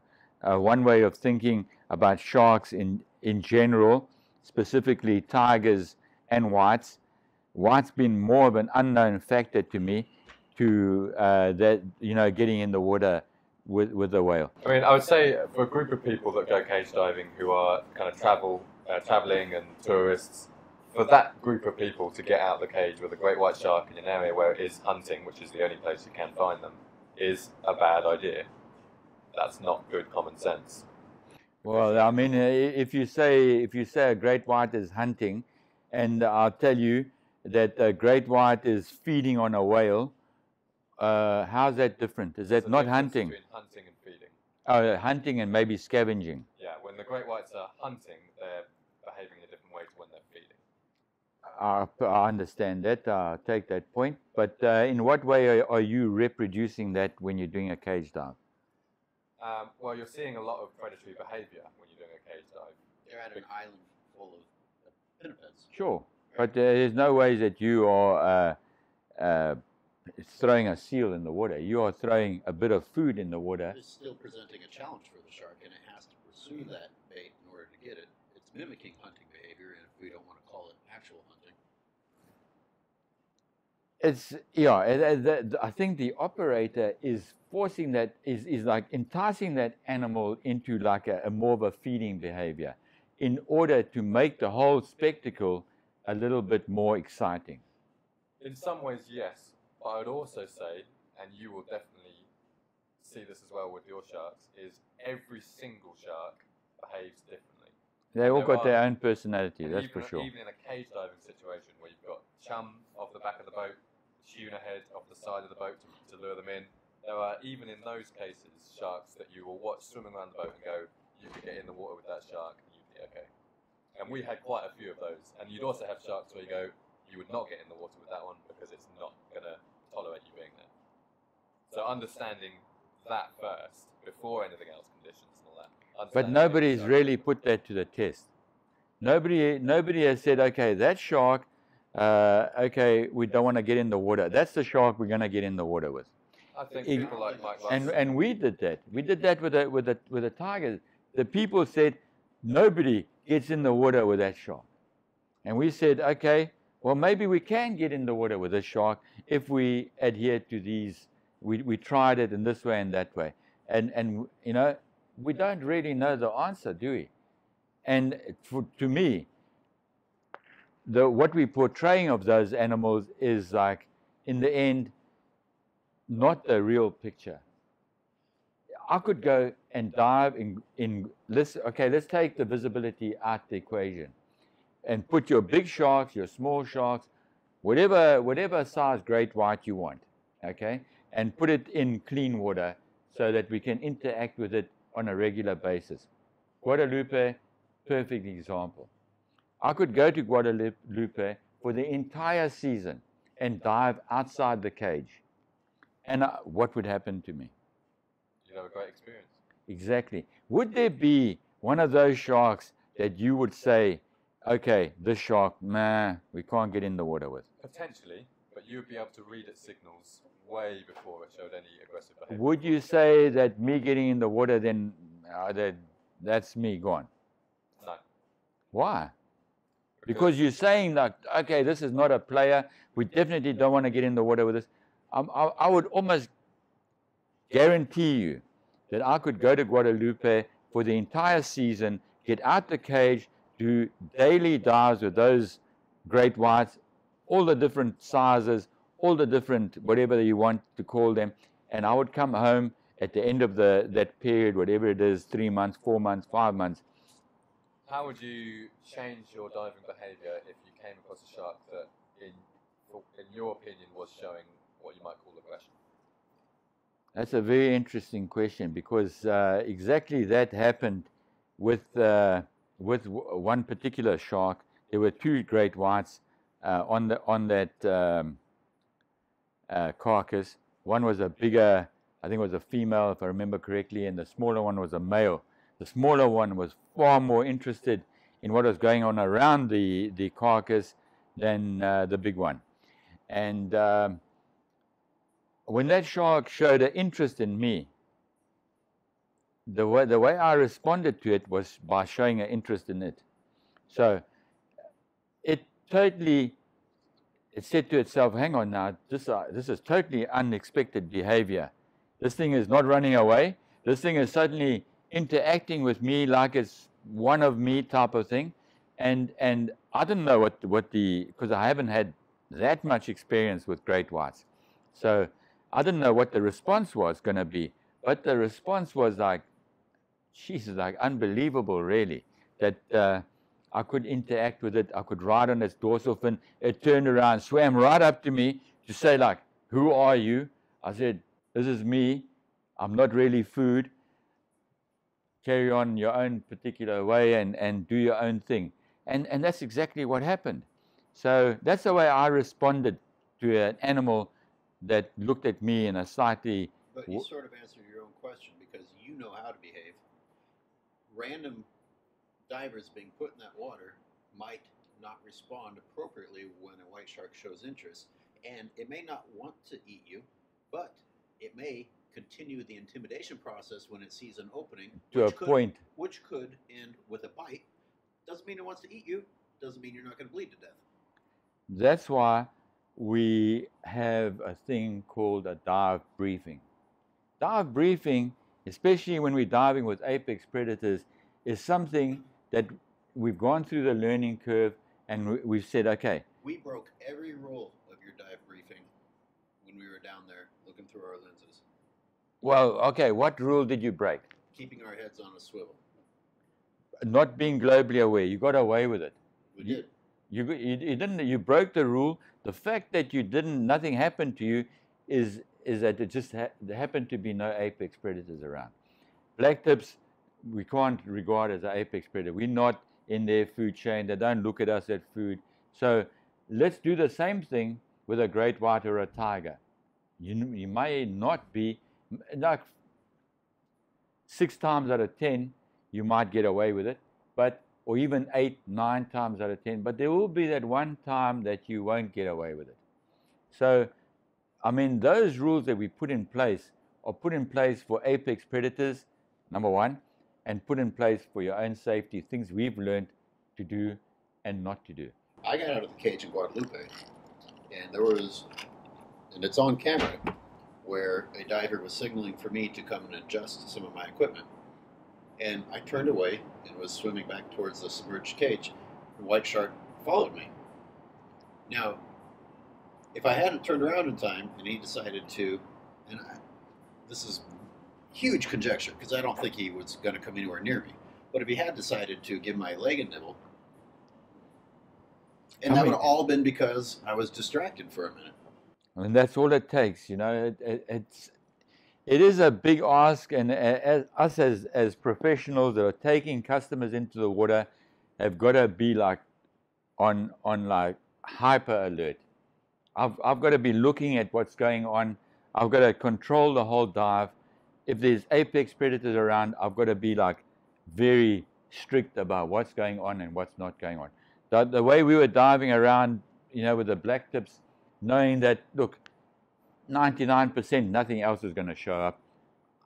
uh, one way of thinking about sharks in in general, specifically tigers and whites. Whites been more of an unknown factor to me, to uh, that you know getting in the water with with the whale. I mean, I would say for a group of people that go cage diving who are kind of travel, uh, traveling and tourists, for that group of people to get out of the cage with a great white shark in an area where it is hunting, which is the only place you can find them, is a bad idea. That's not good common sense. Well, I mean, if you say if you say a great white is hunting, and I'll tell you that a great white is feeding on a whale, uh, how's that different? Is that not hunting? Between hunting and feeding. Oh, hunting and maybe scavenging. Yeah, when the great whites are hunting, they're behaving a different way to when they're feeding. I, I understand that. I take that point. But uh, in what way are, are you reproducing that when you're doing a cage dive? Um, well, you're seeing a lot of predatory behaviour when you're doing a cage dive. They're at an island full of pinnipeds. Sure. But uh, there's no ways that you are uh, uh, throwing a seal in the water. You are throwing a bit of food in the water. It's still presenting a challenge for the shark, and it has to pursue that bait in order to get it. It's mimicking hunting behavior, and if we don't want to call it actual hunting, It's yeah. it- it- the- the- I think the operator is forcing that is is like enticing that animal into like a, a more of a feeding behavior, in order to make the whole spectacle a little bit more exciting. In some ways, yes, but I would also say, and you will definitely see this as well with your sharks, is every single shark behaves differently. They all There got their own personality. That's even, for sure. Even in a cage diving situation where you've got chum off the back of the boat, tuna head off the side of the boat to, to lure them in, there are even in those cases sharks that you will watch swimming around the boat and go, you could get in the water with that shark and you'd be okay. And we had quite a few of those. And you'd also have sharks where you go, you would not get in the water with that one because it's not going to tolerate you being there. So understanding that first before anything else, conditions and all that. But nobody's really put that to the test. Nobody, nobody has said, okay, that shark, uh, okay, we don't want to get in the water. That's the shark we're going to get in the water with. I think Ig- people like Mike And and we did that. We did that with a with a with a tiger. The people said nobody gets in the water with that shark, and we said, okay, well maybe we can get in the water with a shark if we adhere to these. We we tried it in this way and that way, and and you know we don't really know the answer, do we? And for, to me, the what we're portraying of those animals is like in the end not the real picture. I could go and dive in, in let's, okay, let's take the visibility out the equation and put your big sharks, your small sharks, whatever, whatever size great white you want, okay, and put it in clean water so that we can interact with it on a regular basis. Guadalupe, perfect example. I could go to Guadalupe for the entire season and dive outside the cage. And uh, what would happen to me? You'd have a great experience. Exactly. Would there be one of those sharks that you would say, okay, this shark, man, we can't get in the water with? Potentially, but you'd be able to read its signals way before it showed any aggressive behavior. Would you say that me getting in the water, then uh, that that's me gone? No. Why? Because you're saying that, okay, this is not a player. We definitely don't want to get in the water with this. Um, I, I would almost guarantee you that I could go to Guadalupe for the entire season, get out the cage, do daily dives with those great whites, all the different sizes, all the different whatever you want to call them, and I would come home at the end of the that period, whatever it is, three months, four months, five months. How would you change your diving behaviour if you came across a shark that, in, in your opinion, was showing what you might call aggression? That's a very interesting question because uh, exactly that happened with uh, with one particular shark. There were two great whites uh, on the on that um, uh, carcass. One was a bigger, I think it was a female, if I remember correctly, and the smaller one was a male. The smaller one was far more interested in what was going on around the the carcass than uh, the big one, and um, when that shark showed an interest in me, the way, the way I responded to it was by showing an interest in it. So it totally, it said to itself, hang on now, this, uh, this is totally unexpected behavior. This thing is not running away. This thing is suddenly interacting with me like it's one of me type of thing. And, and I didn't know what, what the, because I haven't had that much experience with great whites. So I didn't know what the response was going to be, but the response was like, Jesus, like unbelievable, really, that uh, I could interact with it. I could ride on its dorsal fin. It turned around, swam right up to me to say, like, who are you? I said, this is me. I'm not really food. Carry on your own particular way and, and do your own thing. And, and that's exactly what happened. So that's the way I responded to an animal that looked at me in a slightly. But you sort of answered your own question because you know how to behave. Random divers being put in that water might not respond appropriately when a white shark shows interest, and it may not want to eat you, but it may continue the intimidation process when it sees an opening to a could, point, which could end with a bite. Doesn't mean it wants to eat you. Doesn't mean you're not going to bleed to death. That's why we have a thing called a dive briefing. Dive briefing, especially when we're diving with apex predators, is something that we've gone through the learning curve and we've said, okay. We broke every rule of your dive briefing when we were down there looking through our lenses. Well, okay, what rule did you break? Keeping our heads on a swivel. Not being globally aware. You got away with it. We You- did. You, you, you didn't. You broke the rule. The fact that you didn't, nothing happened to you, is is that it just ha- there happened to be no apex predators around. Black tips, we can't regard as an apex predator. We're not in their food chain. They don't look at us as food. So let's do the same thing with a great white or a tiger. You you may not be like six times out of ten, you might get away with it, but or even eight, nine times out of ten, but there will be that one time that you won't get away with it. So, I mean, those rules that we put in place are put in place for apex predators, number one, and put in place for your own safety, things we've learned to do and not to do. I got out of the cage in Guadalupe, and there was, and it's on camera, where a diver was signaling for me to come and adjust some of my equipment. And I turned away and was swimming back towards the submerged cage. The white shark followed me. Now, if I hadn't turned around in time and he decided to, and I, this is huge conjecture because I don't think he was going to come anywhere near me. But if he had decided to give my leg a nibble, and I that would have all been because I was distracted for a minute. And that's all it takes, you know. It, it, it's it is a big ask, and as, us as as professionals that are taking customers into the water have got to be like on on like hyper alert. I've I've got to be looking at what's going on. I've got to control the whole dive. If there's apex predators around, I've got to be like very strict about what's going on and what's not going on. The, the way we were diving around, you know, with the black tips, knowing that look, 99% nothing else is going to show up.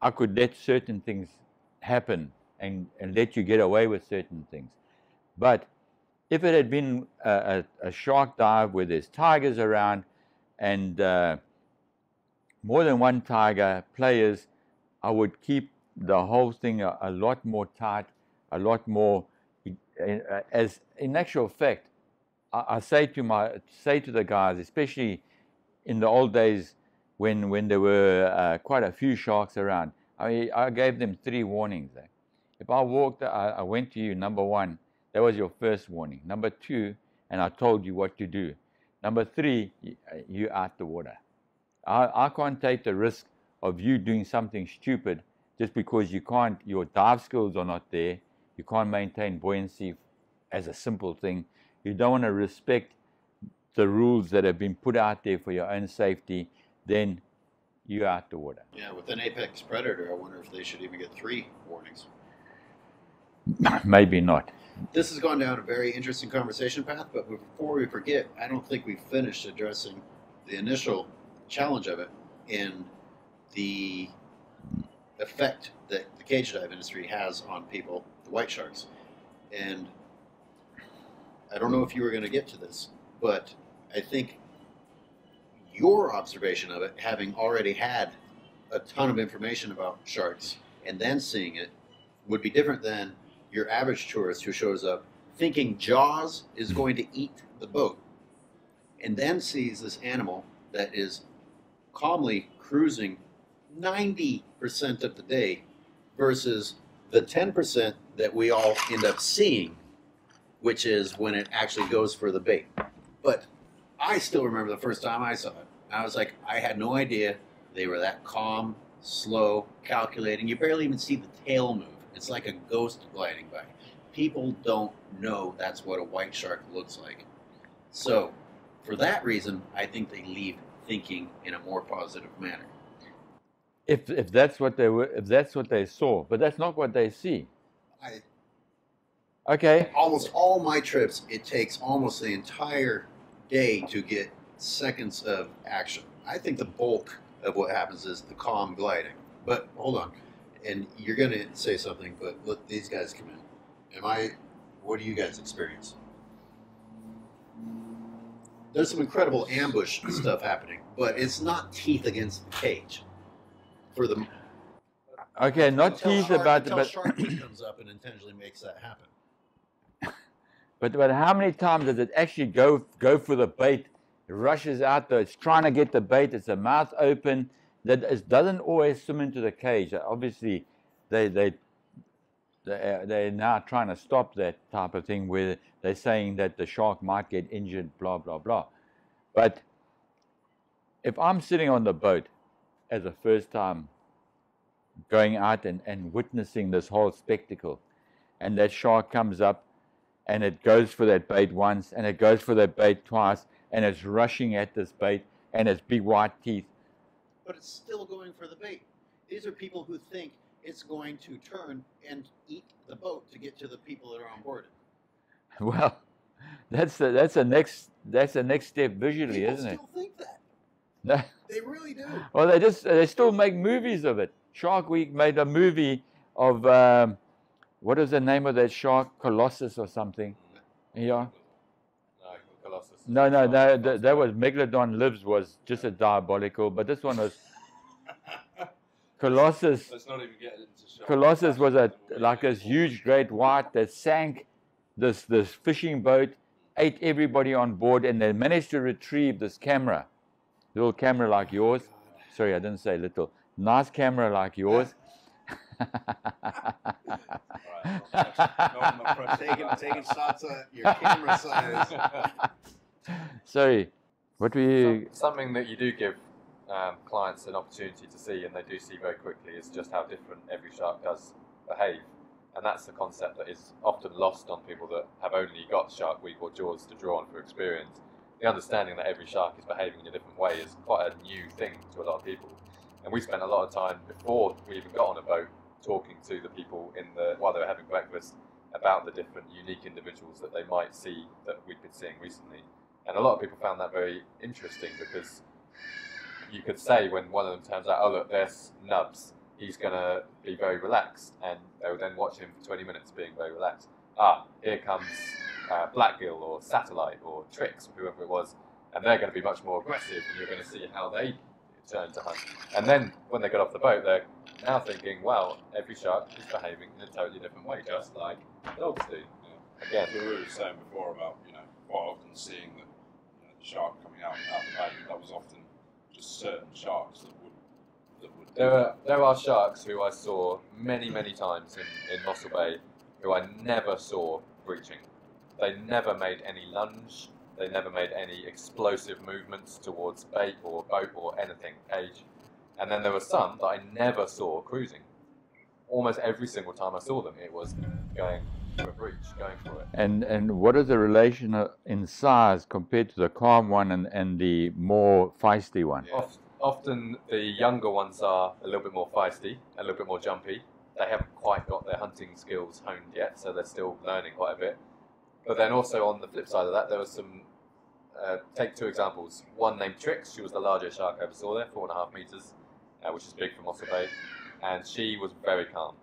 I could let certain things happen and, and let you get away with certain things. But if it had been a, a, a shark dive where there's tigers around and uh, more than one tiger players, I would keep the whole thing a, a lot more tight, a lot more. uh, As in actual fact, I, say to my say to the guys, especially in the old days when when there were uh, quite a few sharks around, I I gave them three warnings. eh. If I walked, I, I went to you. Number one, that was your first warning. Number two, and I told you what to do. Number three, you out the water. I, I can't take the risk of you doing something stupid just because you can't, your dive skills are not there. You can't maintain buoyancy as a simple thing. You don't want to respect the rules that have been put out there for your own safety. Then you are out the water. Yeah, with an apex predator, I wonder if they should even get three warnings. Maybe not. This has gone down a very interesting conversation path, but before we forget, I don't think we've finished addressing the initial challenge of it and the effect that the cage dive industry has on people, the white sharks. And I don't know if you were going to get to this, but I think your observation of it, having already had a ton of information about sharks and then seeing it, would be different than your average tourist who shows up thinking Jaws is going to eat the boat and then sees this animal that is calmly cruising 90% of the day versus the 10% that we all end up seeing, which is when it actually goes for the bait. But I still remember the first time I saw it. I was like, I had no idea they were that calm, slow, calculating. You barely even see the tail move. It's like a ghost gliding by. People don't know that's what a white shark looks like. So, for that reason, I think they leave thinking in a more positive manner. If if that's what they were, if that's what they saw, but that's not what they see. I, Okay. almost all my trips, it takes almost the entire day to get seconds of action. I think the bulk of what happens is the calm gliding. But hold on, and you're going to say something, but let these guys come in. Am I? What do you guys experience? There's some incredible ambush stuff happening, but it's not teeth against the cage. For the Okay, not Shark- about, until but comes up and intentionally makes that happen. But but how many times does it actually go go for the bait? It rushes out there. It's trying to get the bait. It's a mouth open. That it doesn't always swim into the cage. Obviously, they they they uh, they're now trying to stop that type of thing where they're saying that the shark might get injured. Blah blah blah. But if I'm sitting on the boat as a first time going out and, and witnessing this whole spectacle, and that shark comes up and it goes for that bait once and it goes for that bait twice and it's rushing at this bait and its big white teeth. but it's still going for the bait. These are people who think it's going to turn and eat the boat to get to the people that are on board. Well, that's the, that's the next that's the next step visually, People isn't it? still think that. No. They really do. Well, they just they still make movies of it. Shark Week made a movie of um, what is the name of that shark? Colossus or something. Yeah. No, Colossus. No, no, no. that That, comes that back. was Megalodon Lives was just a diabolical, but this one was Colossus. Let's not even get into shark Colossus was a like this huge great white that sank this this fishing boat, ate everybody on board, and they managed to retrieve this camera, little camera like oh yours. Sorry, I didn't say little. Nice camera like yours, taking shots at your camera size. Sorry, what were you? Some- something that you do give um, clients an opportunity to see, and they do see very quickly, is just how different every shark does behave. And that's the concept that is often lost on people that have only got Shark Week or Jaws to draw on for experience. The understanding that every shark is behaving in a different way is quite a new thing to a lot of people. And we spent a lot of time before we even got on a boat talking to the people in the while they were having breakfast about the different unique individuals that they might see that we've been seeing recently. And a lot of people found that very interesting because you could say when one of them turns out, oh look, there's Nubs, he's going to be very relaxed, and they would then watch him for 20 minutes being very relaxed. Ah, here comes uh, Blackgill or Satellite or Trix, or whoever it was, and they're going to be much more aggressive, and you're going to see how they turn to hunt. And then when they get off the boat, they're now thinking, well, every shark is behaving in a totally different way, just like dogs do. Again, We were saying before about you know quite often seeing the, you know, the shark coming out out the bay. That was often just certain sharks that would that would. There are, there are sharks who I saw many, many times in, in Mossel Bay who I never saw breaching. They never made any lunge, they never made any explosive movements towards bait or boat or anything, cage. And then there were some that I never saw cruising. Almost every single time I saw them, it was going for a breach, going for it. And and what is the relation uh, in size compared to the calm one and, and the more feisty one? Yeah. Oft, often the younger ones are a little bit more feisty, a little bit more jumpy. They haven't quite got their hunting skills honed yet, so they're still learning quite a bit. But then also on the flip side of that, there was some. Uh, take two examples. One named Trix. She was the largest shark I ever saw there, four and a half meters, uh, which is big for Mossel Bay, and she was very calm,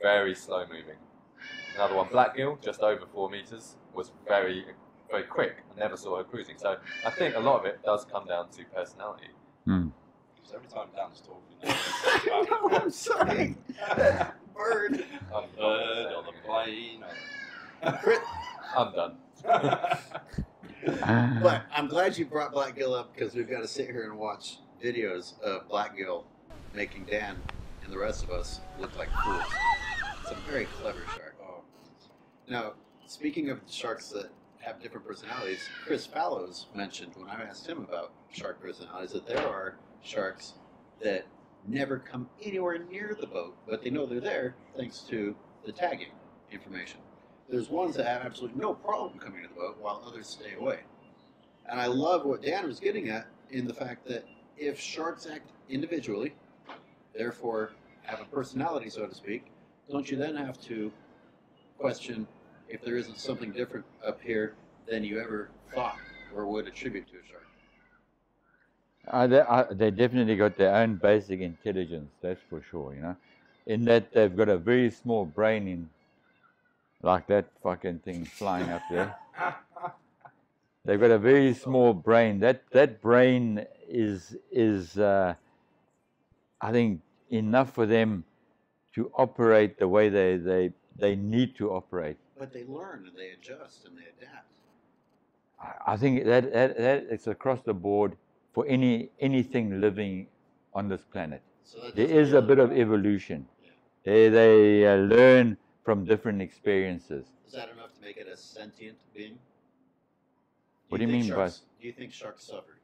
very slow moving. Another one, Blackgill, just over four meters, was very, very quick. I never saw her cruising. So I think a lot of it does come down to personality. Because every time Dan's talking, no, I'm sorry. Bird. I'm, bird on the plane. I'm done. But I'm glad you brought Blackgill up because we've got to sit here and watch videos of Blackgill making Dan and the rest of us look like fools. It's a very clever shark. Now, speaking of sharks that have different personalities, Chris Fallows mentioned when I asked him about shark personalities that there are sharks that never come anywhere near the boat, but they know they're there thanks to the tagging information. There's ones that have absolutely no problem coming to the boat while others stay away. And I love what Dan was getting at in the fact that if sharks act individually, therefore have a personality, so to speak, don't you then have to question if there isn't something different up here than you ever thought or would attribute to a shark? Uh, they, uh, they definitely got their own basic intelligence, that's for sure, you know. In that they've got a very small brain in, like that fucking thing flying up there. They've got a very small brain. That that brain is is uh, I think enough for them to operate the way they, they they need to operate. But they learn and they adjust and they adapt. I- I think that, that that is across the board for any anything living on this planet. So There is a bit of evolution. Yeah. They they uh, learn from different experiences. Is that enough to make it a sentient being? What do you think mean by- sharks, Do you think sharks suffered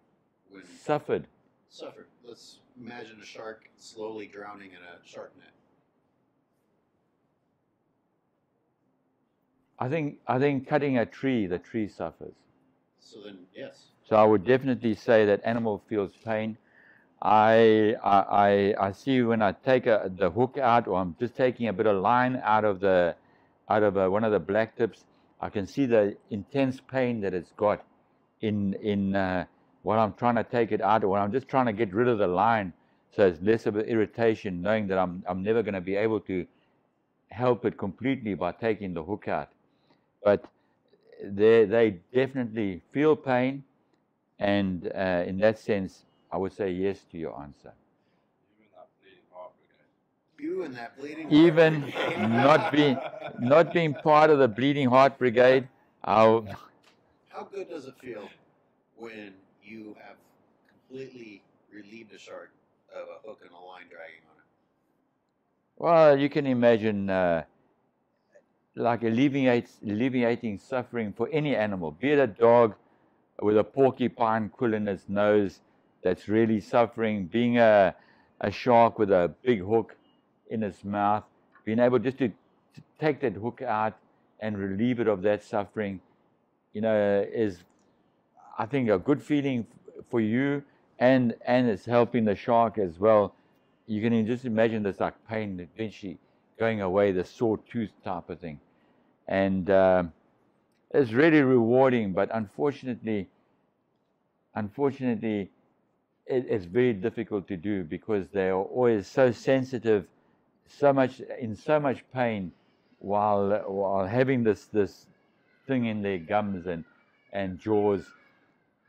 Suffered. suffered? Let's imagine a shark slowly drowning in a shark net. I think I think cutting a tree, the tree suffers. So then, yes. So I would definitely say that animal feels pain. I I I, see when I take a, the hook out, or I'm just taking a bit of line out of the out of uh one of the black tips. I can see the intense pain that it's got in in uh, when I'm trying to take it out, or when I'm just trying to get rid of the line, so it's less of an irritation, knowing that I'm I'm never going to be able to help it completely by taking the hook out. But they they definitely feel pain, and uh, in that sense, I would say yes to your answer. You and that bleeding heart brigade. You and that bleeding. heart Even not being not being part of the Bleeding Heart Brigade, I'll, How good does it feel when you have completely relieved a shark of a hook and a line dragging on it? Well, you can imagine uh, like alleviate, alleviating suffering for any animal, be it a dog with a porcupine quill in its nose that's really suffering, being a, a shark with a big hook in its mouth, being able just to, to take that hook out and relieve it of that suffering, you know, is, I think, a good feeling for you and, and it's helping the shark as well. You can just imagine this like pain eventually going away, the sore tooth type of thing. And um it's really rewarding, but unfortunately, unfortunately, it, it's very difficult to do because they are always so sensitive, so much in so much pain, while while having this this thing in their gums and and jaws,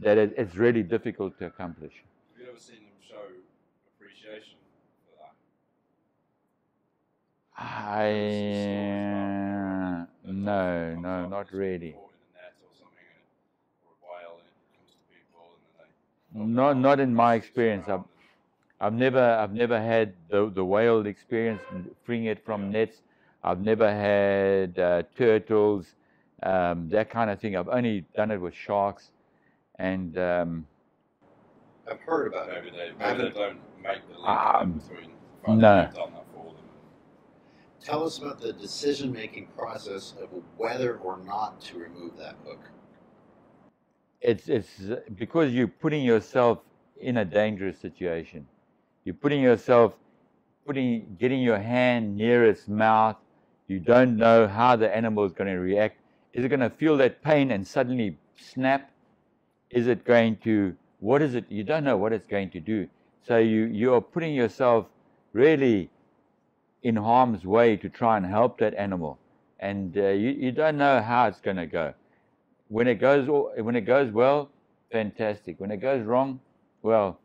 that it, it's really difficult to accomplish. Have you ever seen them show appreciation for that? I no no not really. Caught in a net or something, and- or a whale, and it comes to people, and then they. Not not in my experience. I've, I've never I've never had the the whale experience freeing it from nets. I've never had uh, turtles, um, that kind of thing. I've only done it with sharks, and um, I've heard about it. Maybe they, I maybe they don't make the link Um, between the fact no. that you've done that for them. Tell us about the decision making process of whether or not to remove that hook. it's it's because you're putting yourself in a dangerous situation. You're putting yourself, putting getting your hand near its mouth. You don't know how the animal is going to react. Is it going to feel that pain and suddenly snap? Is it going to what is it? You don't know what it's going to do. So you you are putting yourself really in harm's way to try and help that animal, and uh, you you don't know how it's going to go when it goes when it goes well, fantastic. When it goes wrong, well,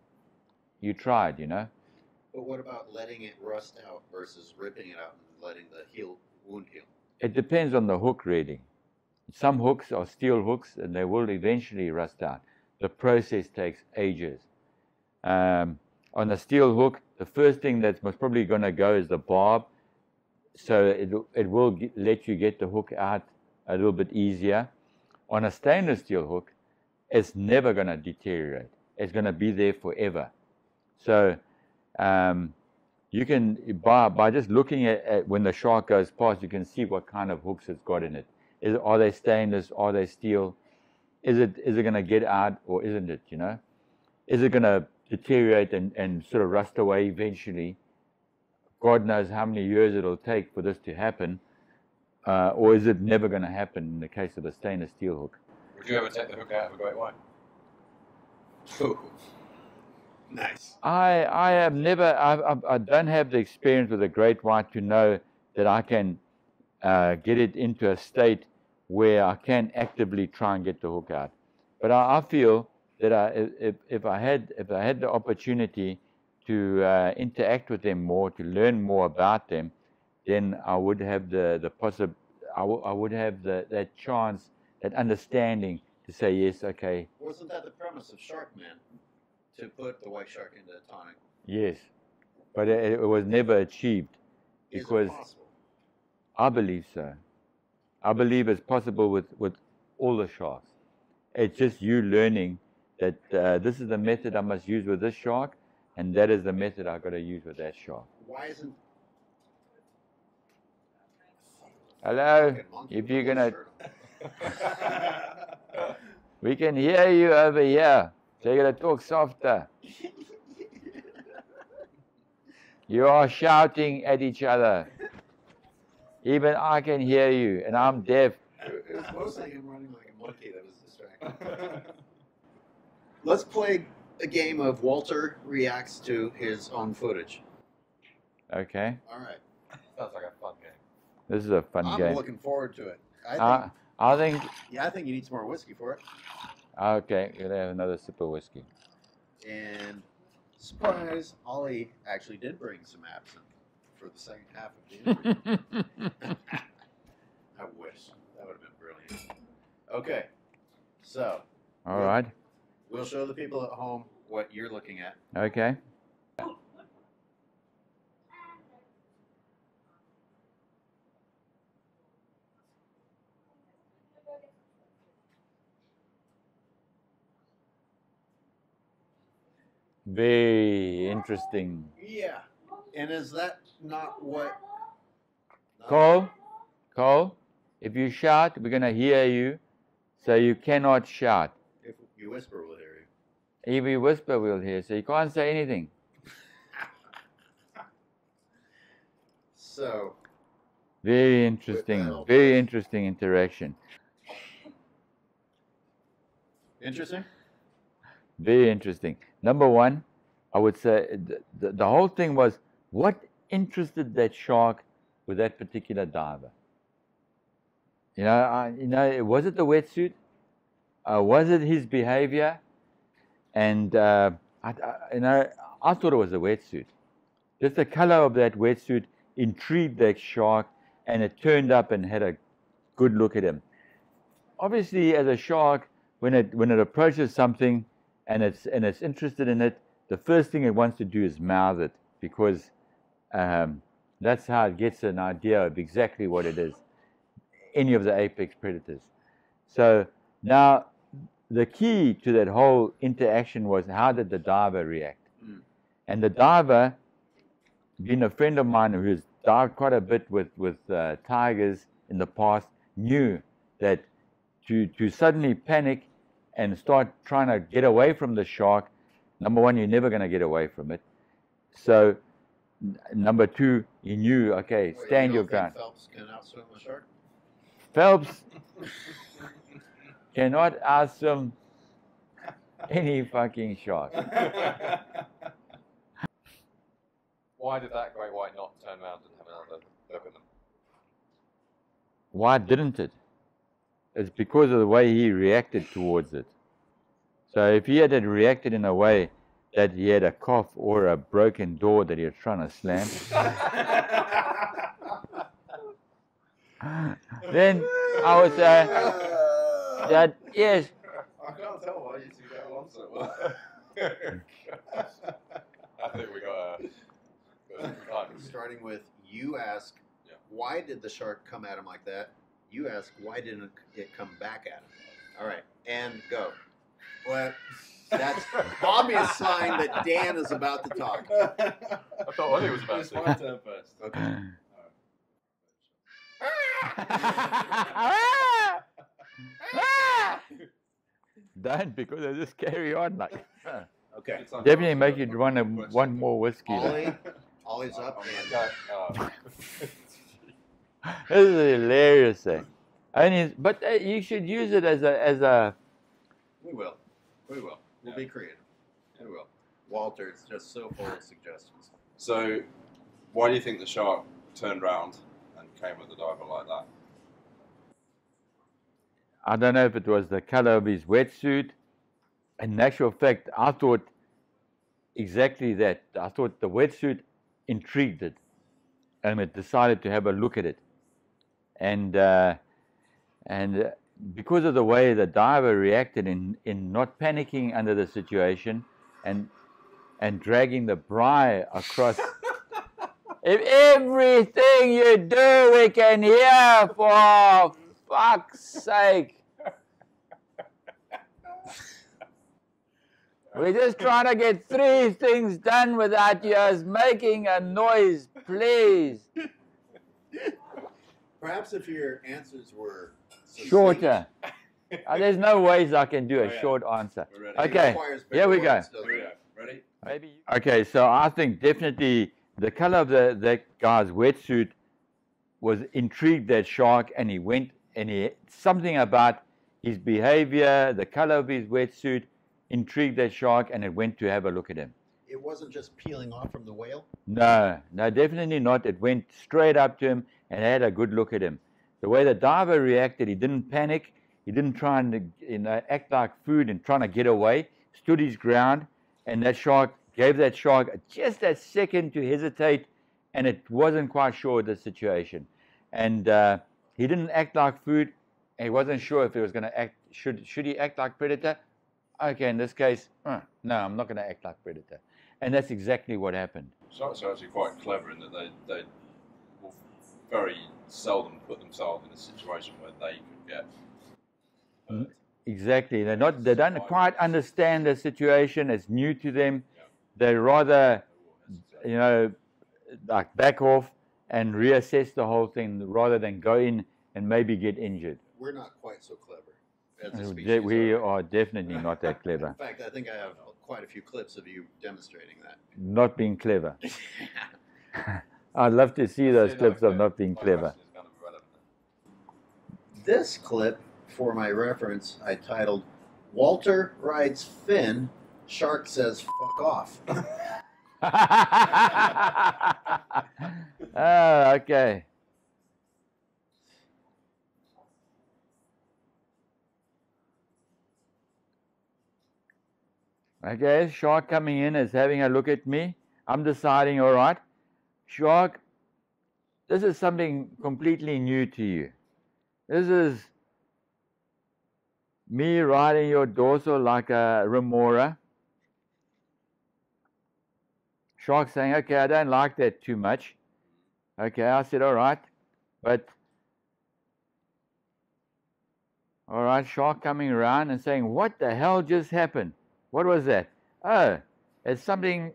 you tried, you know. But what about letting it rust out versus ripping it out and letting the heal wound heal? It depends on the hook, really. Some hooks are steel hooks, and they will eventually rust out. The process takes ages. Um, on a steel hook, the first thing that's most probably going to go is the barb, so it it will get, let you get the hook out a little bit easier. On a stainless steel hook, it's never going to deteriorate. It's going to be there forever. So um, you can by by just looking at, at when the shark goes past, you can see what kind of hooks it's got in it. Is are they stainless? Are they steel? Is it is it going to get out or isn't it? You know, is it going to deteriorate and, and sort of rust away eventually? God knows how many years it'll take for this to happen, uh, or is it never going to happen in the case of a stainless steel hook? Would you ever take the hook out of a great white? nice. I I have never I, I I don't have the experience with a great white to know that I can uh, get it into a state where I can actively try and get the hook out. But I, I feel that I, if if I had if I had the opportunity to uh, interact with them more, to learn more about them, then I would have the the possible I, w- I would have the that chance, that understanding to say yes, okay, Wasn't that the premise of Sharkman? To put the white shark into a tonic? yes, but it, it was never achieved. Is Because-? I believe so. I believe it's possible with, with all the sharks. It's just you learning that uh, this is the method I must use with this shark, and that is the method I've got to use with that shark. Why isn't Hello, if you're gonna, we can hear you over here. So you gotta talk softer. You are shouting at each other. Even I can hear you, and I'm deaf. It was mostly him running like a monkey that was distracting. Let's play a game of Walter reacts to his own footage. Okay, All right. Sounds like a fun game. this is a fun game. I'm looking forward to it. I uh, think, I, I think yeah, I think you need some more whiskey for it. Okay, gonna have another sip of whiskey. And surprise, Ollie actually did bring some absinthe for the second half of the interview. I wish. That would have been brilliant. Okay. So. Alright. We'll show the people at home what you're looking at. Okay. Very interesting. Yeah. And is that not what? Cole, Cole, if you shout, we're going to hear you. So you cannot shout. If you whisper, we'll hear you. If you whisper, we'll hear. So you can't say anything. So, Very interesting. Very interesting interaction. interesting. Very interesting. Number one, I would say the, the, the whole thing was what interested that shark with that particular diver. You know, I, you know, was it the wetsuit? Uh, was it his behavior? And uh, I, I, you know, I thought it was the wetsuit. Just the color of that wetsuit intrigued that shark, and it turned up and had a good look at him. Obviously, as a shark, when it when it approaches something and it's and it's interested in it, the first thing it wants to do is mouth it because um, that's how it gets an idea of exactly what it is. Any of the apex predators. So now the key to that whole interaction was how did the diver react? Mm. And the diver, being a friend of mine who's dived quite a bit with with uh, tigers in the past, knew that to to suddenly panic and start trying to get away from the shark, number one, you're never going to get away from it. So, number two, you knew, okay, Wait, stand you your ground. Phelps can outswim a shark. Phelps cannot outswim any fucking shark. Why did that great white not turn around and have another look at them? Why didn't it? It's because of the way he reacted towards it. So if he had reacted in a way that he had a cough or a broken door that he was trying to slam, then I would say that yes, I can't tell why you two get along so well. I think we got a. got. Starting with you ask, Yeah. why did the shark come at him like that? You ask, why didn't it come back at him? All right, and go. Well, that's obvious sign that Dan is about to talk. I thought Ollie was about It's to. my turn first. Okay. Don't because I just carry on like. Okay. Good time to Definitely make that you run a, one more whiskey. like. Ollie, Ollie's up, and Go, oh. This is a hilarious thing. And it's, but uh, you should use it as a as a we will. We will. We'll Yeah. be creative. We will. Walter's just so full of suggestions. So, why do you think the shark turned round and came at the diver like that? I don't know if it was the color of his wetsuit. In actual fact, I thought exactly that. I thought the wetsuit intrigued it, and it decided to have a look at it. And uh, and uh, because of the way the diver reacted in, in not panicking under the situation, and and dragging the bri across. if everything you do we can hear, for fuck's sake. We're just trying to get three things done without you making a noise, please. Perhaps if your answers were succinct, Shorter. Uh, there's no ways I can do a Oh, yeah. short answer. We're ready. it Okay, here we go. Here we it? go. Ready? Maybe. Okay, so I think definitely the color of the that guy's wetsuit was intrigued that shark, and he went and he something about his behavior, the color of his wetsuit, intrigued that shark, and it went to have a look at him. It wasn't just peeling off from the whale. No, no, definitely not. It went straight up to him and had a good look at him. The way the diver reacted, he didn't panic. He didn't try and you know, act like food and trying to get away. Stood his ground, and that shark gave that shark just a second to hesitate, and it wasn't quite sure of the situation. And uh, he didn't act like food. He wasn't sure if he was going to act. Should should he act like predator? Okay, in this case, uh, no, I'm not going to act like predator. And that's exactly what happened. Sharks are actually quite clever in that they, they will very seldom put themselves in a situation where they could get hurt. Exactly. They're not. They don't quite understand the situation. It's new to them, they rather, you know, like back off and reassess the whole thing rather than go in and maybe get injured. We're not quite so clever as a Uh, species. We are are definitely not that clever. In fact, I think I have quite a few clips of you demonstrating that. Not being clever. I'd love to see those clips of not being my clever. question is kind of irrelevant then. This clip, for my reference, I titled Walter rides Finn, Shark says fuck off. oh, okay. Okay, shark coming in is having a look at me. I'm deciding, all right, shark, this is something completely new to you. This is me riding your dorsal like a remora. Shark saying, okay, I don't like that too much. Okay, I said, all right, but all right, shark coming around and saying, what the hell just happened? What was that? Oh, it's something.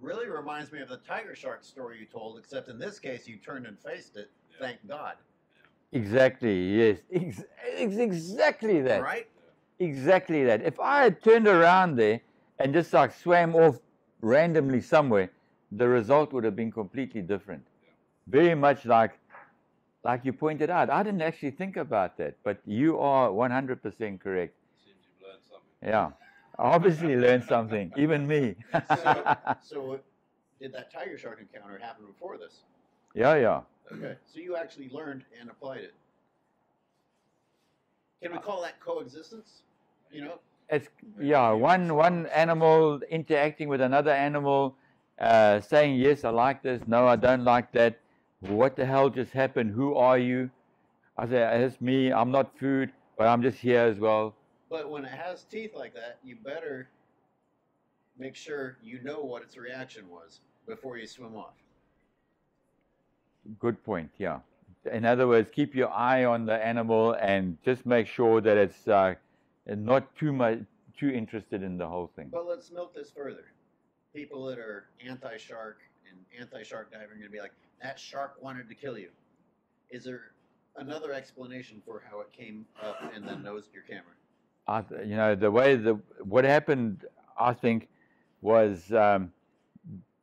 really reminds me of the tiger shark story you told, except in this case you turned and faced it. Yeah. Thank God. Exactly, yes, ex- it's exactly that. Right? Exactly that. If I had turned around there and just like swam off randomly somewhere, the result would have been completely different. Very much like, like you pointed out. I didn't actually think about that, but you are 100% correct. Seems you've learned something. Yeah, I obviously learned something, even me. So, so did that tiger shark encounter happen before this? yeah, yeah. Okay. So you actually learned and applied it. Can we call that coexistence? You know? It's yeah, one one animal interacting with another animal, uh, saying yes, I like this. No, I don't like that. What the hell just happened? Who are you? I say it's me. I'm not food, but I'm just here as well. But when it has teeth like that, you better make sure you know what its reaction was before you swim off. Good point. Yeah. In other words, keep your eye on the animal and just make sure that it's uh, not too much too interested in the whole thing. But let's milk this further. People that are anti-shark and anti-shark diving are going to be like, that shark wanted to kill you. Is there another explanation for how it came up and then nosed your camera? I, th- you know, the way the what happened, I think, was um,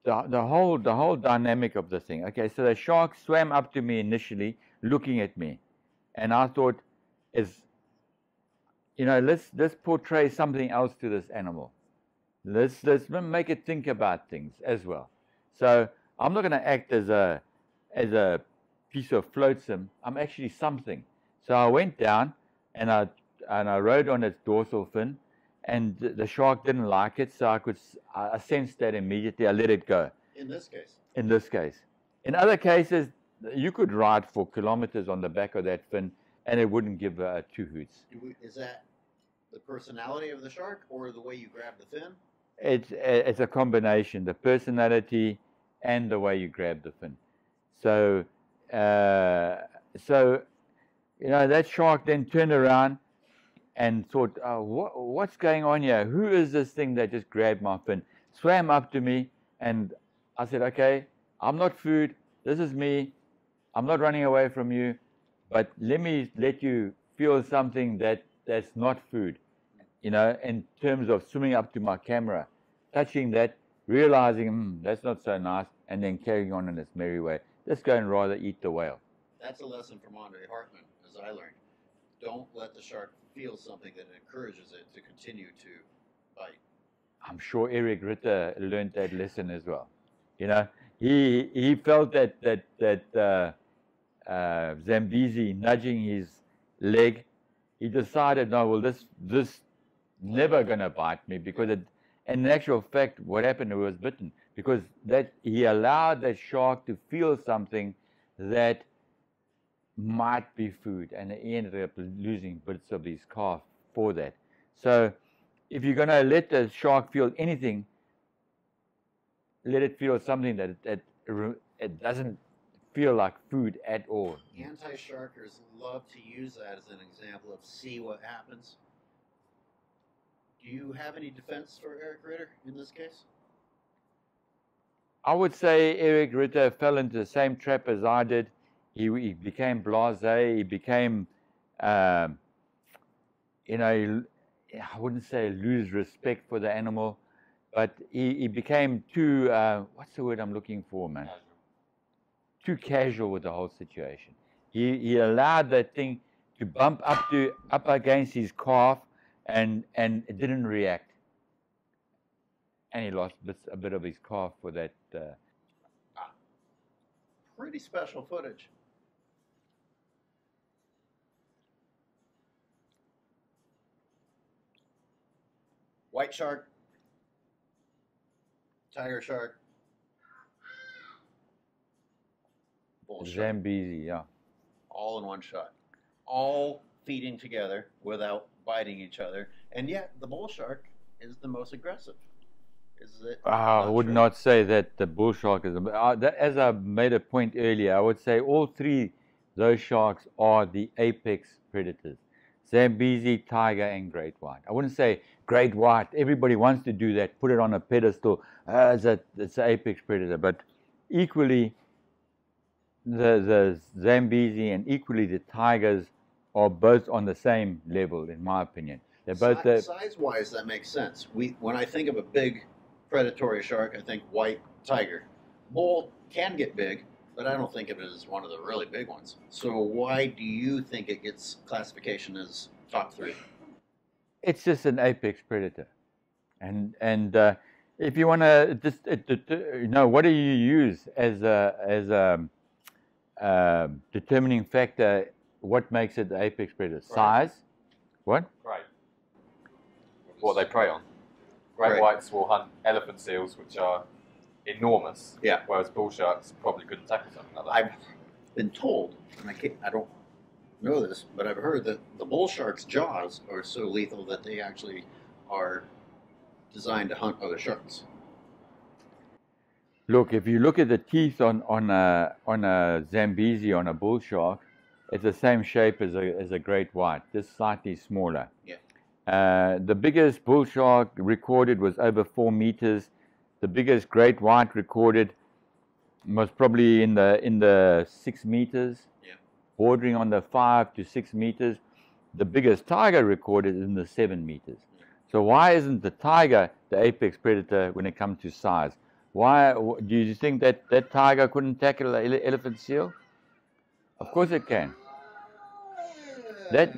the the whole the whole dynamic of the thing. Okay, so the shark swam up to me initially, looking at me, and I thought, is you know, let's let's portray something else to this animal. Let's let's make it think about things as well. So I'm not going to act as a as a piece of flotsam. I'm actually something. So I went down and I and I rode on its dorsal fin, and the, the shark didn't like it, so I could I sensed that immediately. I let it go. In this case, In this case, in other cases, you could ride for kilometers on the back of that fin, and it wouldn't give uh, two hoots. is that the personality of the shark or the way you grab the fin? It's it's a combination, the personality and the way you grab the fin. So, uh, so you know that shark then turned around and thought, oh, what, what's going on here? Who is this thing that just grabbed my fin? Swam up to me, and I said, okay, I'm not food. This is me. I'm not running away from you, but let me let you feel something that that's not food. You know, in terms of swimming up to my camera, touching that, realizing hmm, that's not so nice, and then carrying on in its merry way. Let's go and rather eat the whale. That's a lesson from Andre Hartman, as I learned. Don't let the shark feel something that encourages it to continue to bite. I'm sure Erich Ritter learned that lesson as well. You know, he he felt that that that uh, uh, Zambezi nudging his leg. He decided, no, well, this this never gonna bite me because it. And in actual fact, what happened? It was bitten because that he allowed that shark to feel something that might be food, and he ended up losing bits of his calf for that. So if you're going to let the shark feel anything, let it feel something that it, it, it doesn't feel like food at all. Anti-sharkers love to use that as an example of see what happens. Do you have any defense for Erich Ritter in this case? I would say Erich Ritter fell into the same trap as I did. He, he became blasé. He became, um, you know, I wouldn't say lose respect for the animal, but he, he became too, uh, what's the word I'm looking for, man? Casual. Too casual with the whole situation. He, he allowed that thing to bump up to up against his calf and, and it didn't react. And he lost bits, a bit of his calf for that. Uh, Pretty special footage. White shark, tiger shark, bull shark, Zambezi, yeah. all in one shot, all feeding together without biting each other, and yet the bull shark is the most aggressive. Is it? Ah, I would not say that the bull shark is. Uh, that, as I made a point earlier, I would say all three those sharks are the apex predators: Zambezi, tiger, and great white. I wouldn't say great white. Everybody wants to do that, put it on a pedestal. Uh, it's a it's an apex predator, but equally, the the Zambezi and equally the tigers are both on the same level, in my opinion. They're both the, size wise, that makes sense. We when I think of a big predatory shark, I think white tiger. Bull can get big, but I don't think of it as one of the really big ones. So why do you think it gets classification as top three? it's just an apex predator, and and uh, if you want to just uh, det- det- you know what do you use as a as a um, determining factor? What makes it the apex predator? Size. What? Great. What they prey on. Great Right. whites will hunt elephant seals, which are enormous. Yeah. Whereas bull sharks probably couldn't tackle something like that. I've been told, and I can't, I don't know this, but I've heard that the bull shark's jaws are so lethal that they actually are designed to hunt other sharks. Look, if you look at the teeth on on a on a Zambezi on a bull shark, it's the same shape as a as a great white, just slightly smaller. Yeah. Uh, the biggest bull shark recorded was over four meters. The biggest great white recorded was probably in the in the six meters, Yeah. bordering on the five to six meters. The biggest tiger recorded is in the seven meters. So why isn't the tiger the apex predator when it comes to size? Why do you think that that tiger couldn't tackle an ele- elephant seal? Of course it can. That-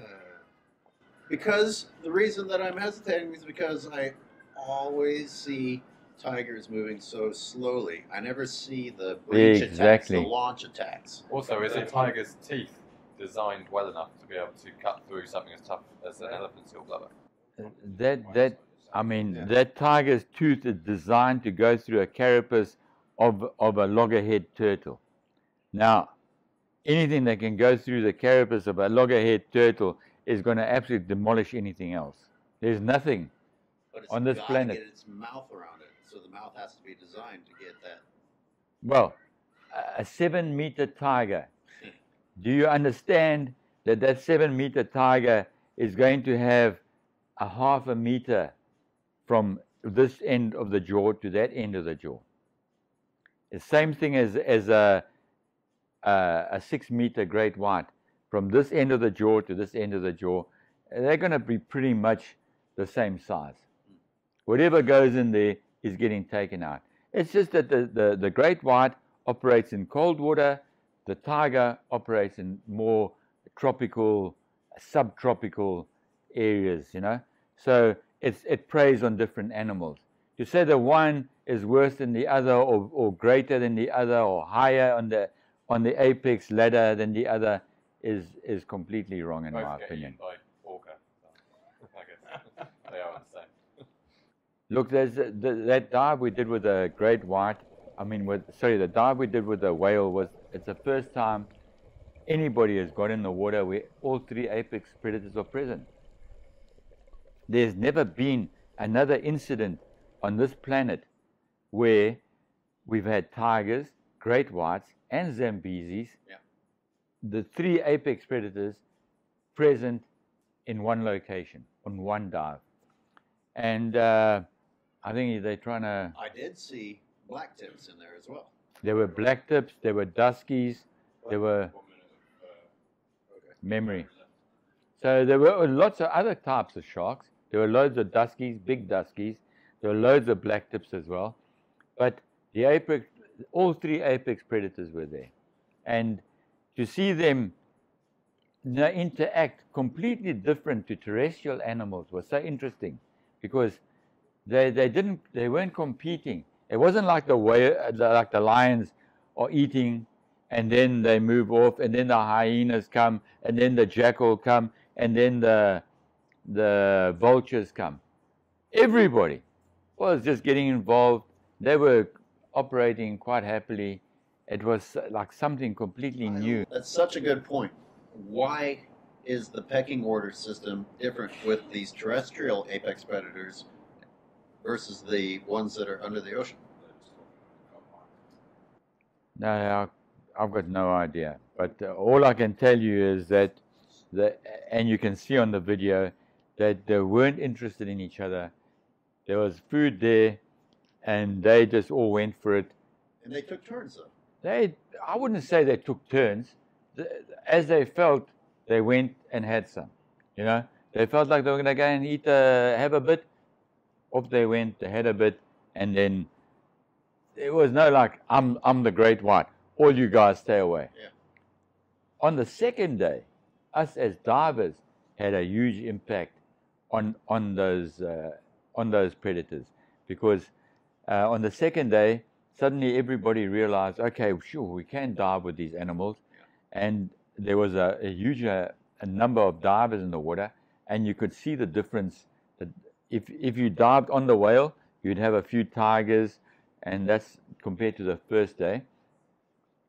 because the reason that I'm hesitating is because I always see tigers moving so slowly. I never see the breach attacks, the launch attacks. Also, is a tiger's teeth designed well enough to be able to cut through something as tough as an elephant seal blubber? That that I mean Yeah. that tiger's tooth is designed to go through a carapace of of a loggerhead turtle. Now, anything that can go through the carapace of a loggerhead turtle is going to absolutely demolish anything else. There's nothing. On this planet. get its mouth around it, so the mouth has to be designed to get that. Well, a- seven meter tiger. Do you understand that that seven meter tiger is going to have a half a meter from this end of the jaw to that end of the jaw? The same thing as, as a, a, a six meter great white. From this end of the jaw to this end of the jaw, they're going to be pretty much the same size. Hmm. Whatever goes in there is getting taken out. It's just that the, the, the great white operates in cold water, the tiger operates in more tropical, subtropical areas, you know. So it's, it preys on different animals. To say that one is worse than the other, or, or greater than the other, or higher on the, on the apex ladder than the other is, is completely wrong, in Both my opinion. eaten by orca. So, I guess they are the same. Look, there's a, the, that dive we did with a great white. I mean, with sorry, the dive we did with a whale was it's the first time anybody has got in the water where all three apex predators are present. There's never been another incident on this planet where we've had tigers, great whites, and Zambezis, Yeah. the three apex predators present in one location, on one dive and uh, I think they're trying to. I did see black tips in there as well. There were black tips, there were duskies, there were One minute of, uh, memory. So there were lots of other types of sharks. There were loads of duskies, big duskies. There were loads of black tips as well. But the apex, all three apex predators were there. And to see them interact completely different to terrestrial animals was so interesting because they, they didn't they weren't competing. It wasn't like the way like the lions are eating and then they move off and then the hyenas come and then the jackal come and then the the vultures come. Everybody was just getting involved. They were operating quite happily. It was like something completely new. That's such a good point. Why is the pecking order system different with these terrestrial apex predators versus the ones that are under the ocean? They're just talking about mine. No, I, I've got no idea. But uh, all I can tell you is that, the, and you can see on the video, that they weren't interested in each other. There was food there, and they just all went for it. And they took turns though. They, I wouldn't say they took turns. As they felt, they went and had some. You know, they felt like they were going to go and eat, uh, have a bit. Off they went, they had a bit, and then it was no like, I'm, I'm the great white. All you guys stay away. Yeah. On the second day, us as divers had a huge impact on, on, those, uh, on those predators because uh, on the second day, suddenly everybody realized, okay, sure, we can dive with these animals. And there was a, a huge uh, a number of divers in the water, and you could see the difference. If, if you dived on the whale, you'd have a few tigers, and that's compared to the first day.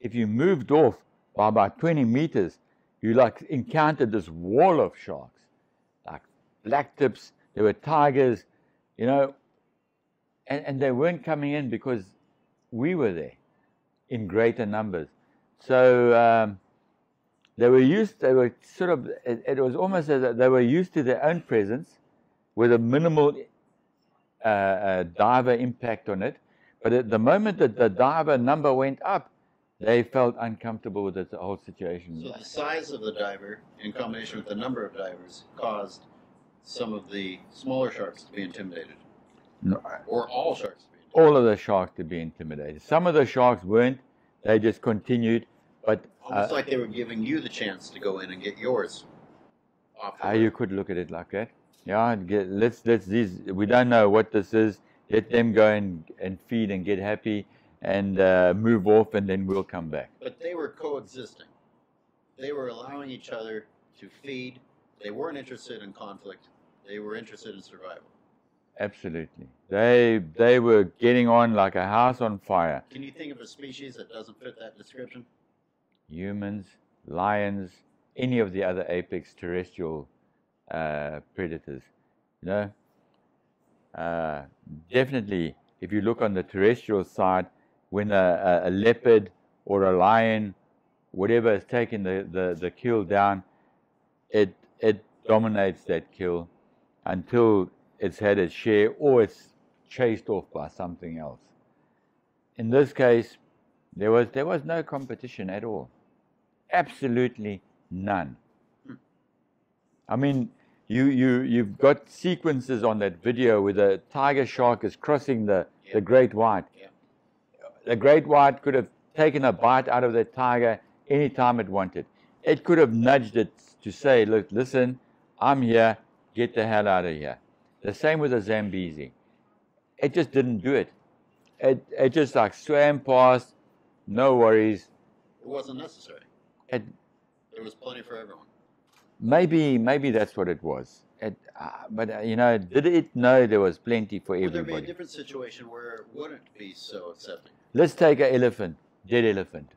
If you moved off by about 20 meters, you like encountered this wall of sharks, like black tips, there were tigers, you know, and, and they weren't coming in because we were there in greater numbers. So um, they were used, they were sort of, it, it was almost as they were used to their own presence with a minimal uh, uh, diver impact on it. But at the moment that the diver number went up, they felt uncomfortable with the whole situation. So the size of the diver, in combination with the number of divers, caused some of the smaller sharks to be intimidated, No, or all sharks to be intimidated. all of the sharks to be intimidated. Some of the sharks weren't, they just continued. But Almost uh, like they were giving you the chance to go in and get yours. Off you could look at it like that. Yeah, get, let's let's these. We don't know what this is. Let them go and, and feed and get happy and uh, move off, and then we'll come back. But they were coexisting. They were allowing each other to feed. They weren't interested in conflict. They were interested in survival. Absolutely. They they were getting on like a house on fire. Can you think of a species that doesn't fit that description? Humans, lions, any of the other apex terrestrial uh, predators. You know, uh, definitely. If you look on the terrestrial side, when a, a, leopard or a lion, whatever has taken the, the, the kill down, it it dominates that kill until it's had its share or it's chased off by something else. In this case, there was there was no competition at all. Absolutely none. I mean, you you you've got sequences on that video where the tiger shark is crossing the, Yeah. the great white. Yeah. The great white could have taken a bite out of the tiger anytime it wanted. It could have nudged it to say, look, listen, I'm here, get the hell out of here. The same with the Zambezi. It just didn't do it. It it just like swam past, no worries. It wasn't necessary. It, There was plenty for everyone. Maybe maybe that's what it was. It, uh, but uh, you know, did it know there was plenty for Would there be a different situation where it wouldn't be so accepting? Let's take an elephant, dead elephant.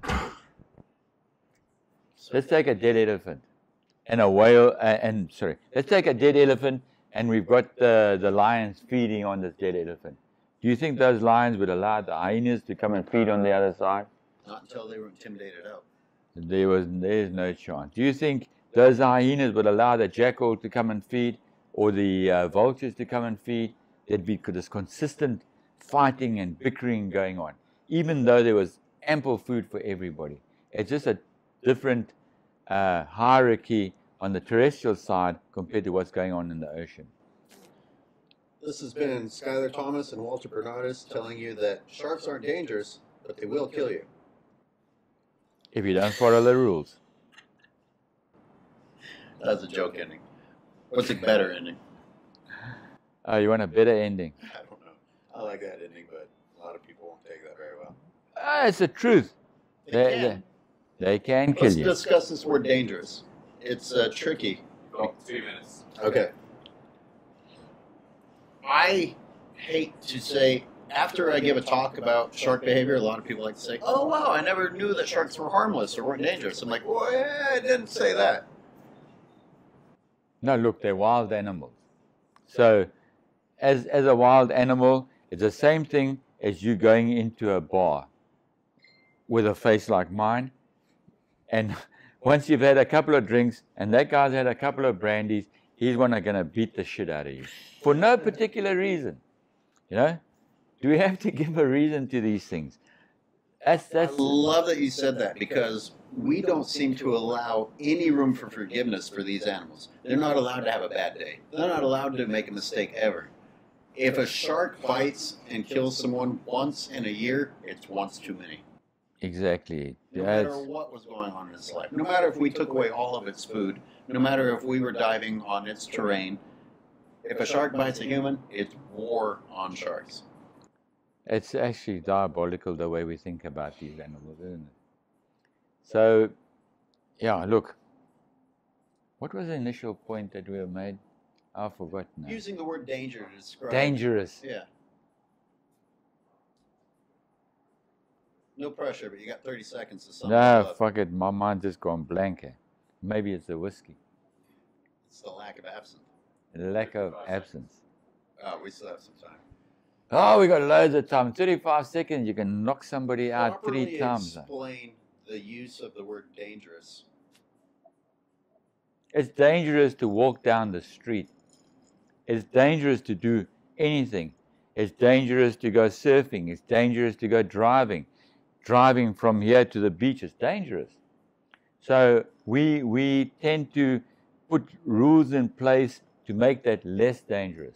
So Let's take a dead elephant and a whale, uh, and sorry, let's take a dead elephant and we've got the, the lions feeding on this dead elephant. Do you think those lions would allow the hyenas to come and feed on the other side? not until they were intimidated out. There was there's no chance. Do you think those hyenas would allow the jackal to come and feed, or the uh, vultures to come and feed? there'd be this consistent fighting and bickering going on, even though there was ample food for everybody. It's just a different uh, hierarchy on the terrestrial side compared to what's going on in the ocean. This has been Skyler Thomas and Walter Bernardis telling you that sharks aren't dangerous, but they will kill you. If you don't follow the rules. That's a joke ending. What's a better ending? Oh, you want a better ending? I don't know. I like that ending, but a lot of people won't take that very well. Ah, it's the truth. They They, can. they, they can kill Let's you. discuss this word dangerous. It's uh, tricky. Got minutes. Okay. I hate to say, after I give a talk about shark behavior, a lot of people like to say, oh, wow, I never knew that sharks were harmless or weren't dangerous. I'm like, well, yeah, I didn't say that. No, look, they're wild animals. So, as, as a wild animal, it's the same thing as you going into a bar with a face like mine. And once you've had a couple of drinks and that guy's had a couple of brandies, he's one going to beat the shit out of you for no particular reason. You know? Do we have to give a reason to these things? That's, I love that you said that because we don't seem to allow any room for forgiveness for these animals. They're not allowed to have a bad day. They're not allowed to make a mistake ever. If a shark bites and kills someone once in a year, it's once too many. exactly. No That's- matter what was going on in its life, no matter if we took away all of its food, no matter if we were diving on its terrain, if a shark bites a human, it's war on sharks. It's actually diabolical the way we think about these animals, isn't it? So, yeah, look. What was the initial point that we have made? I forgot now. Using the word danger to describe Dangerous. Yeah. No pressure, but you got 30 seconds to sum No, up. fuck it. My mind just gone blank. Maybe it's the whiskey. It's the lack of absence. Lack of absence. Oh, we still have some time. Oh, we got loads of time. 35 seconds, you can knock somebody out three times. explain the use of the word dangerous. It's dangerous to walk down the street. It's dangerous to do anything. It's dangerous to go surfing. It's dangerous to go driving. Driving from here to the beach is dangerous. So we, we tend to put rules in place to make that less dangerous.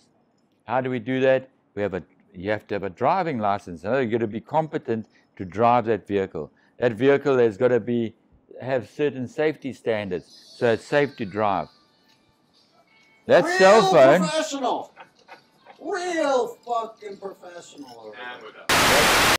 How do we do that? We have a, you have to have a driving license. You know, you've got to be competent to drive that vehicle. That vehicle has got to be have certain safety standards, so it's safe to drive. That Real cell phone. professional. Real fucking professional.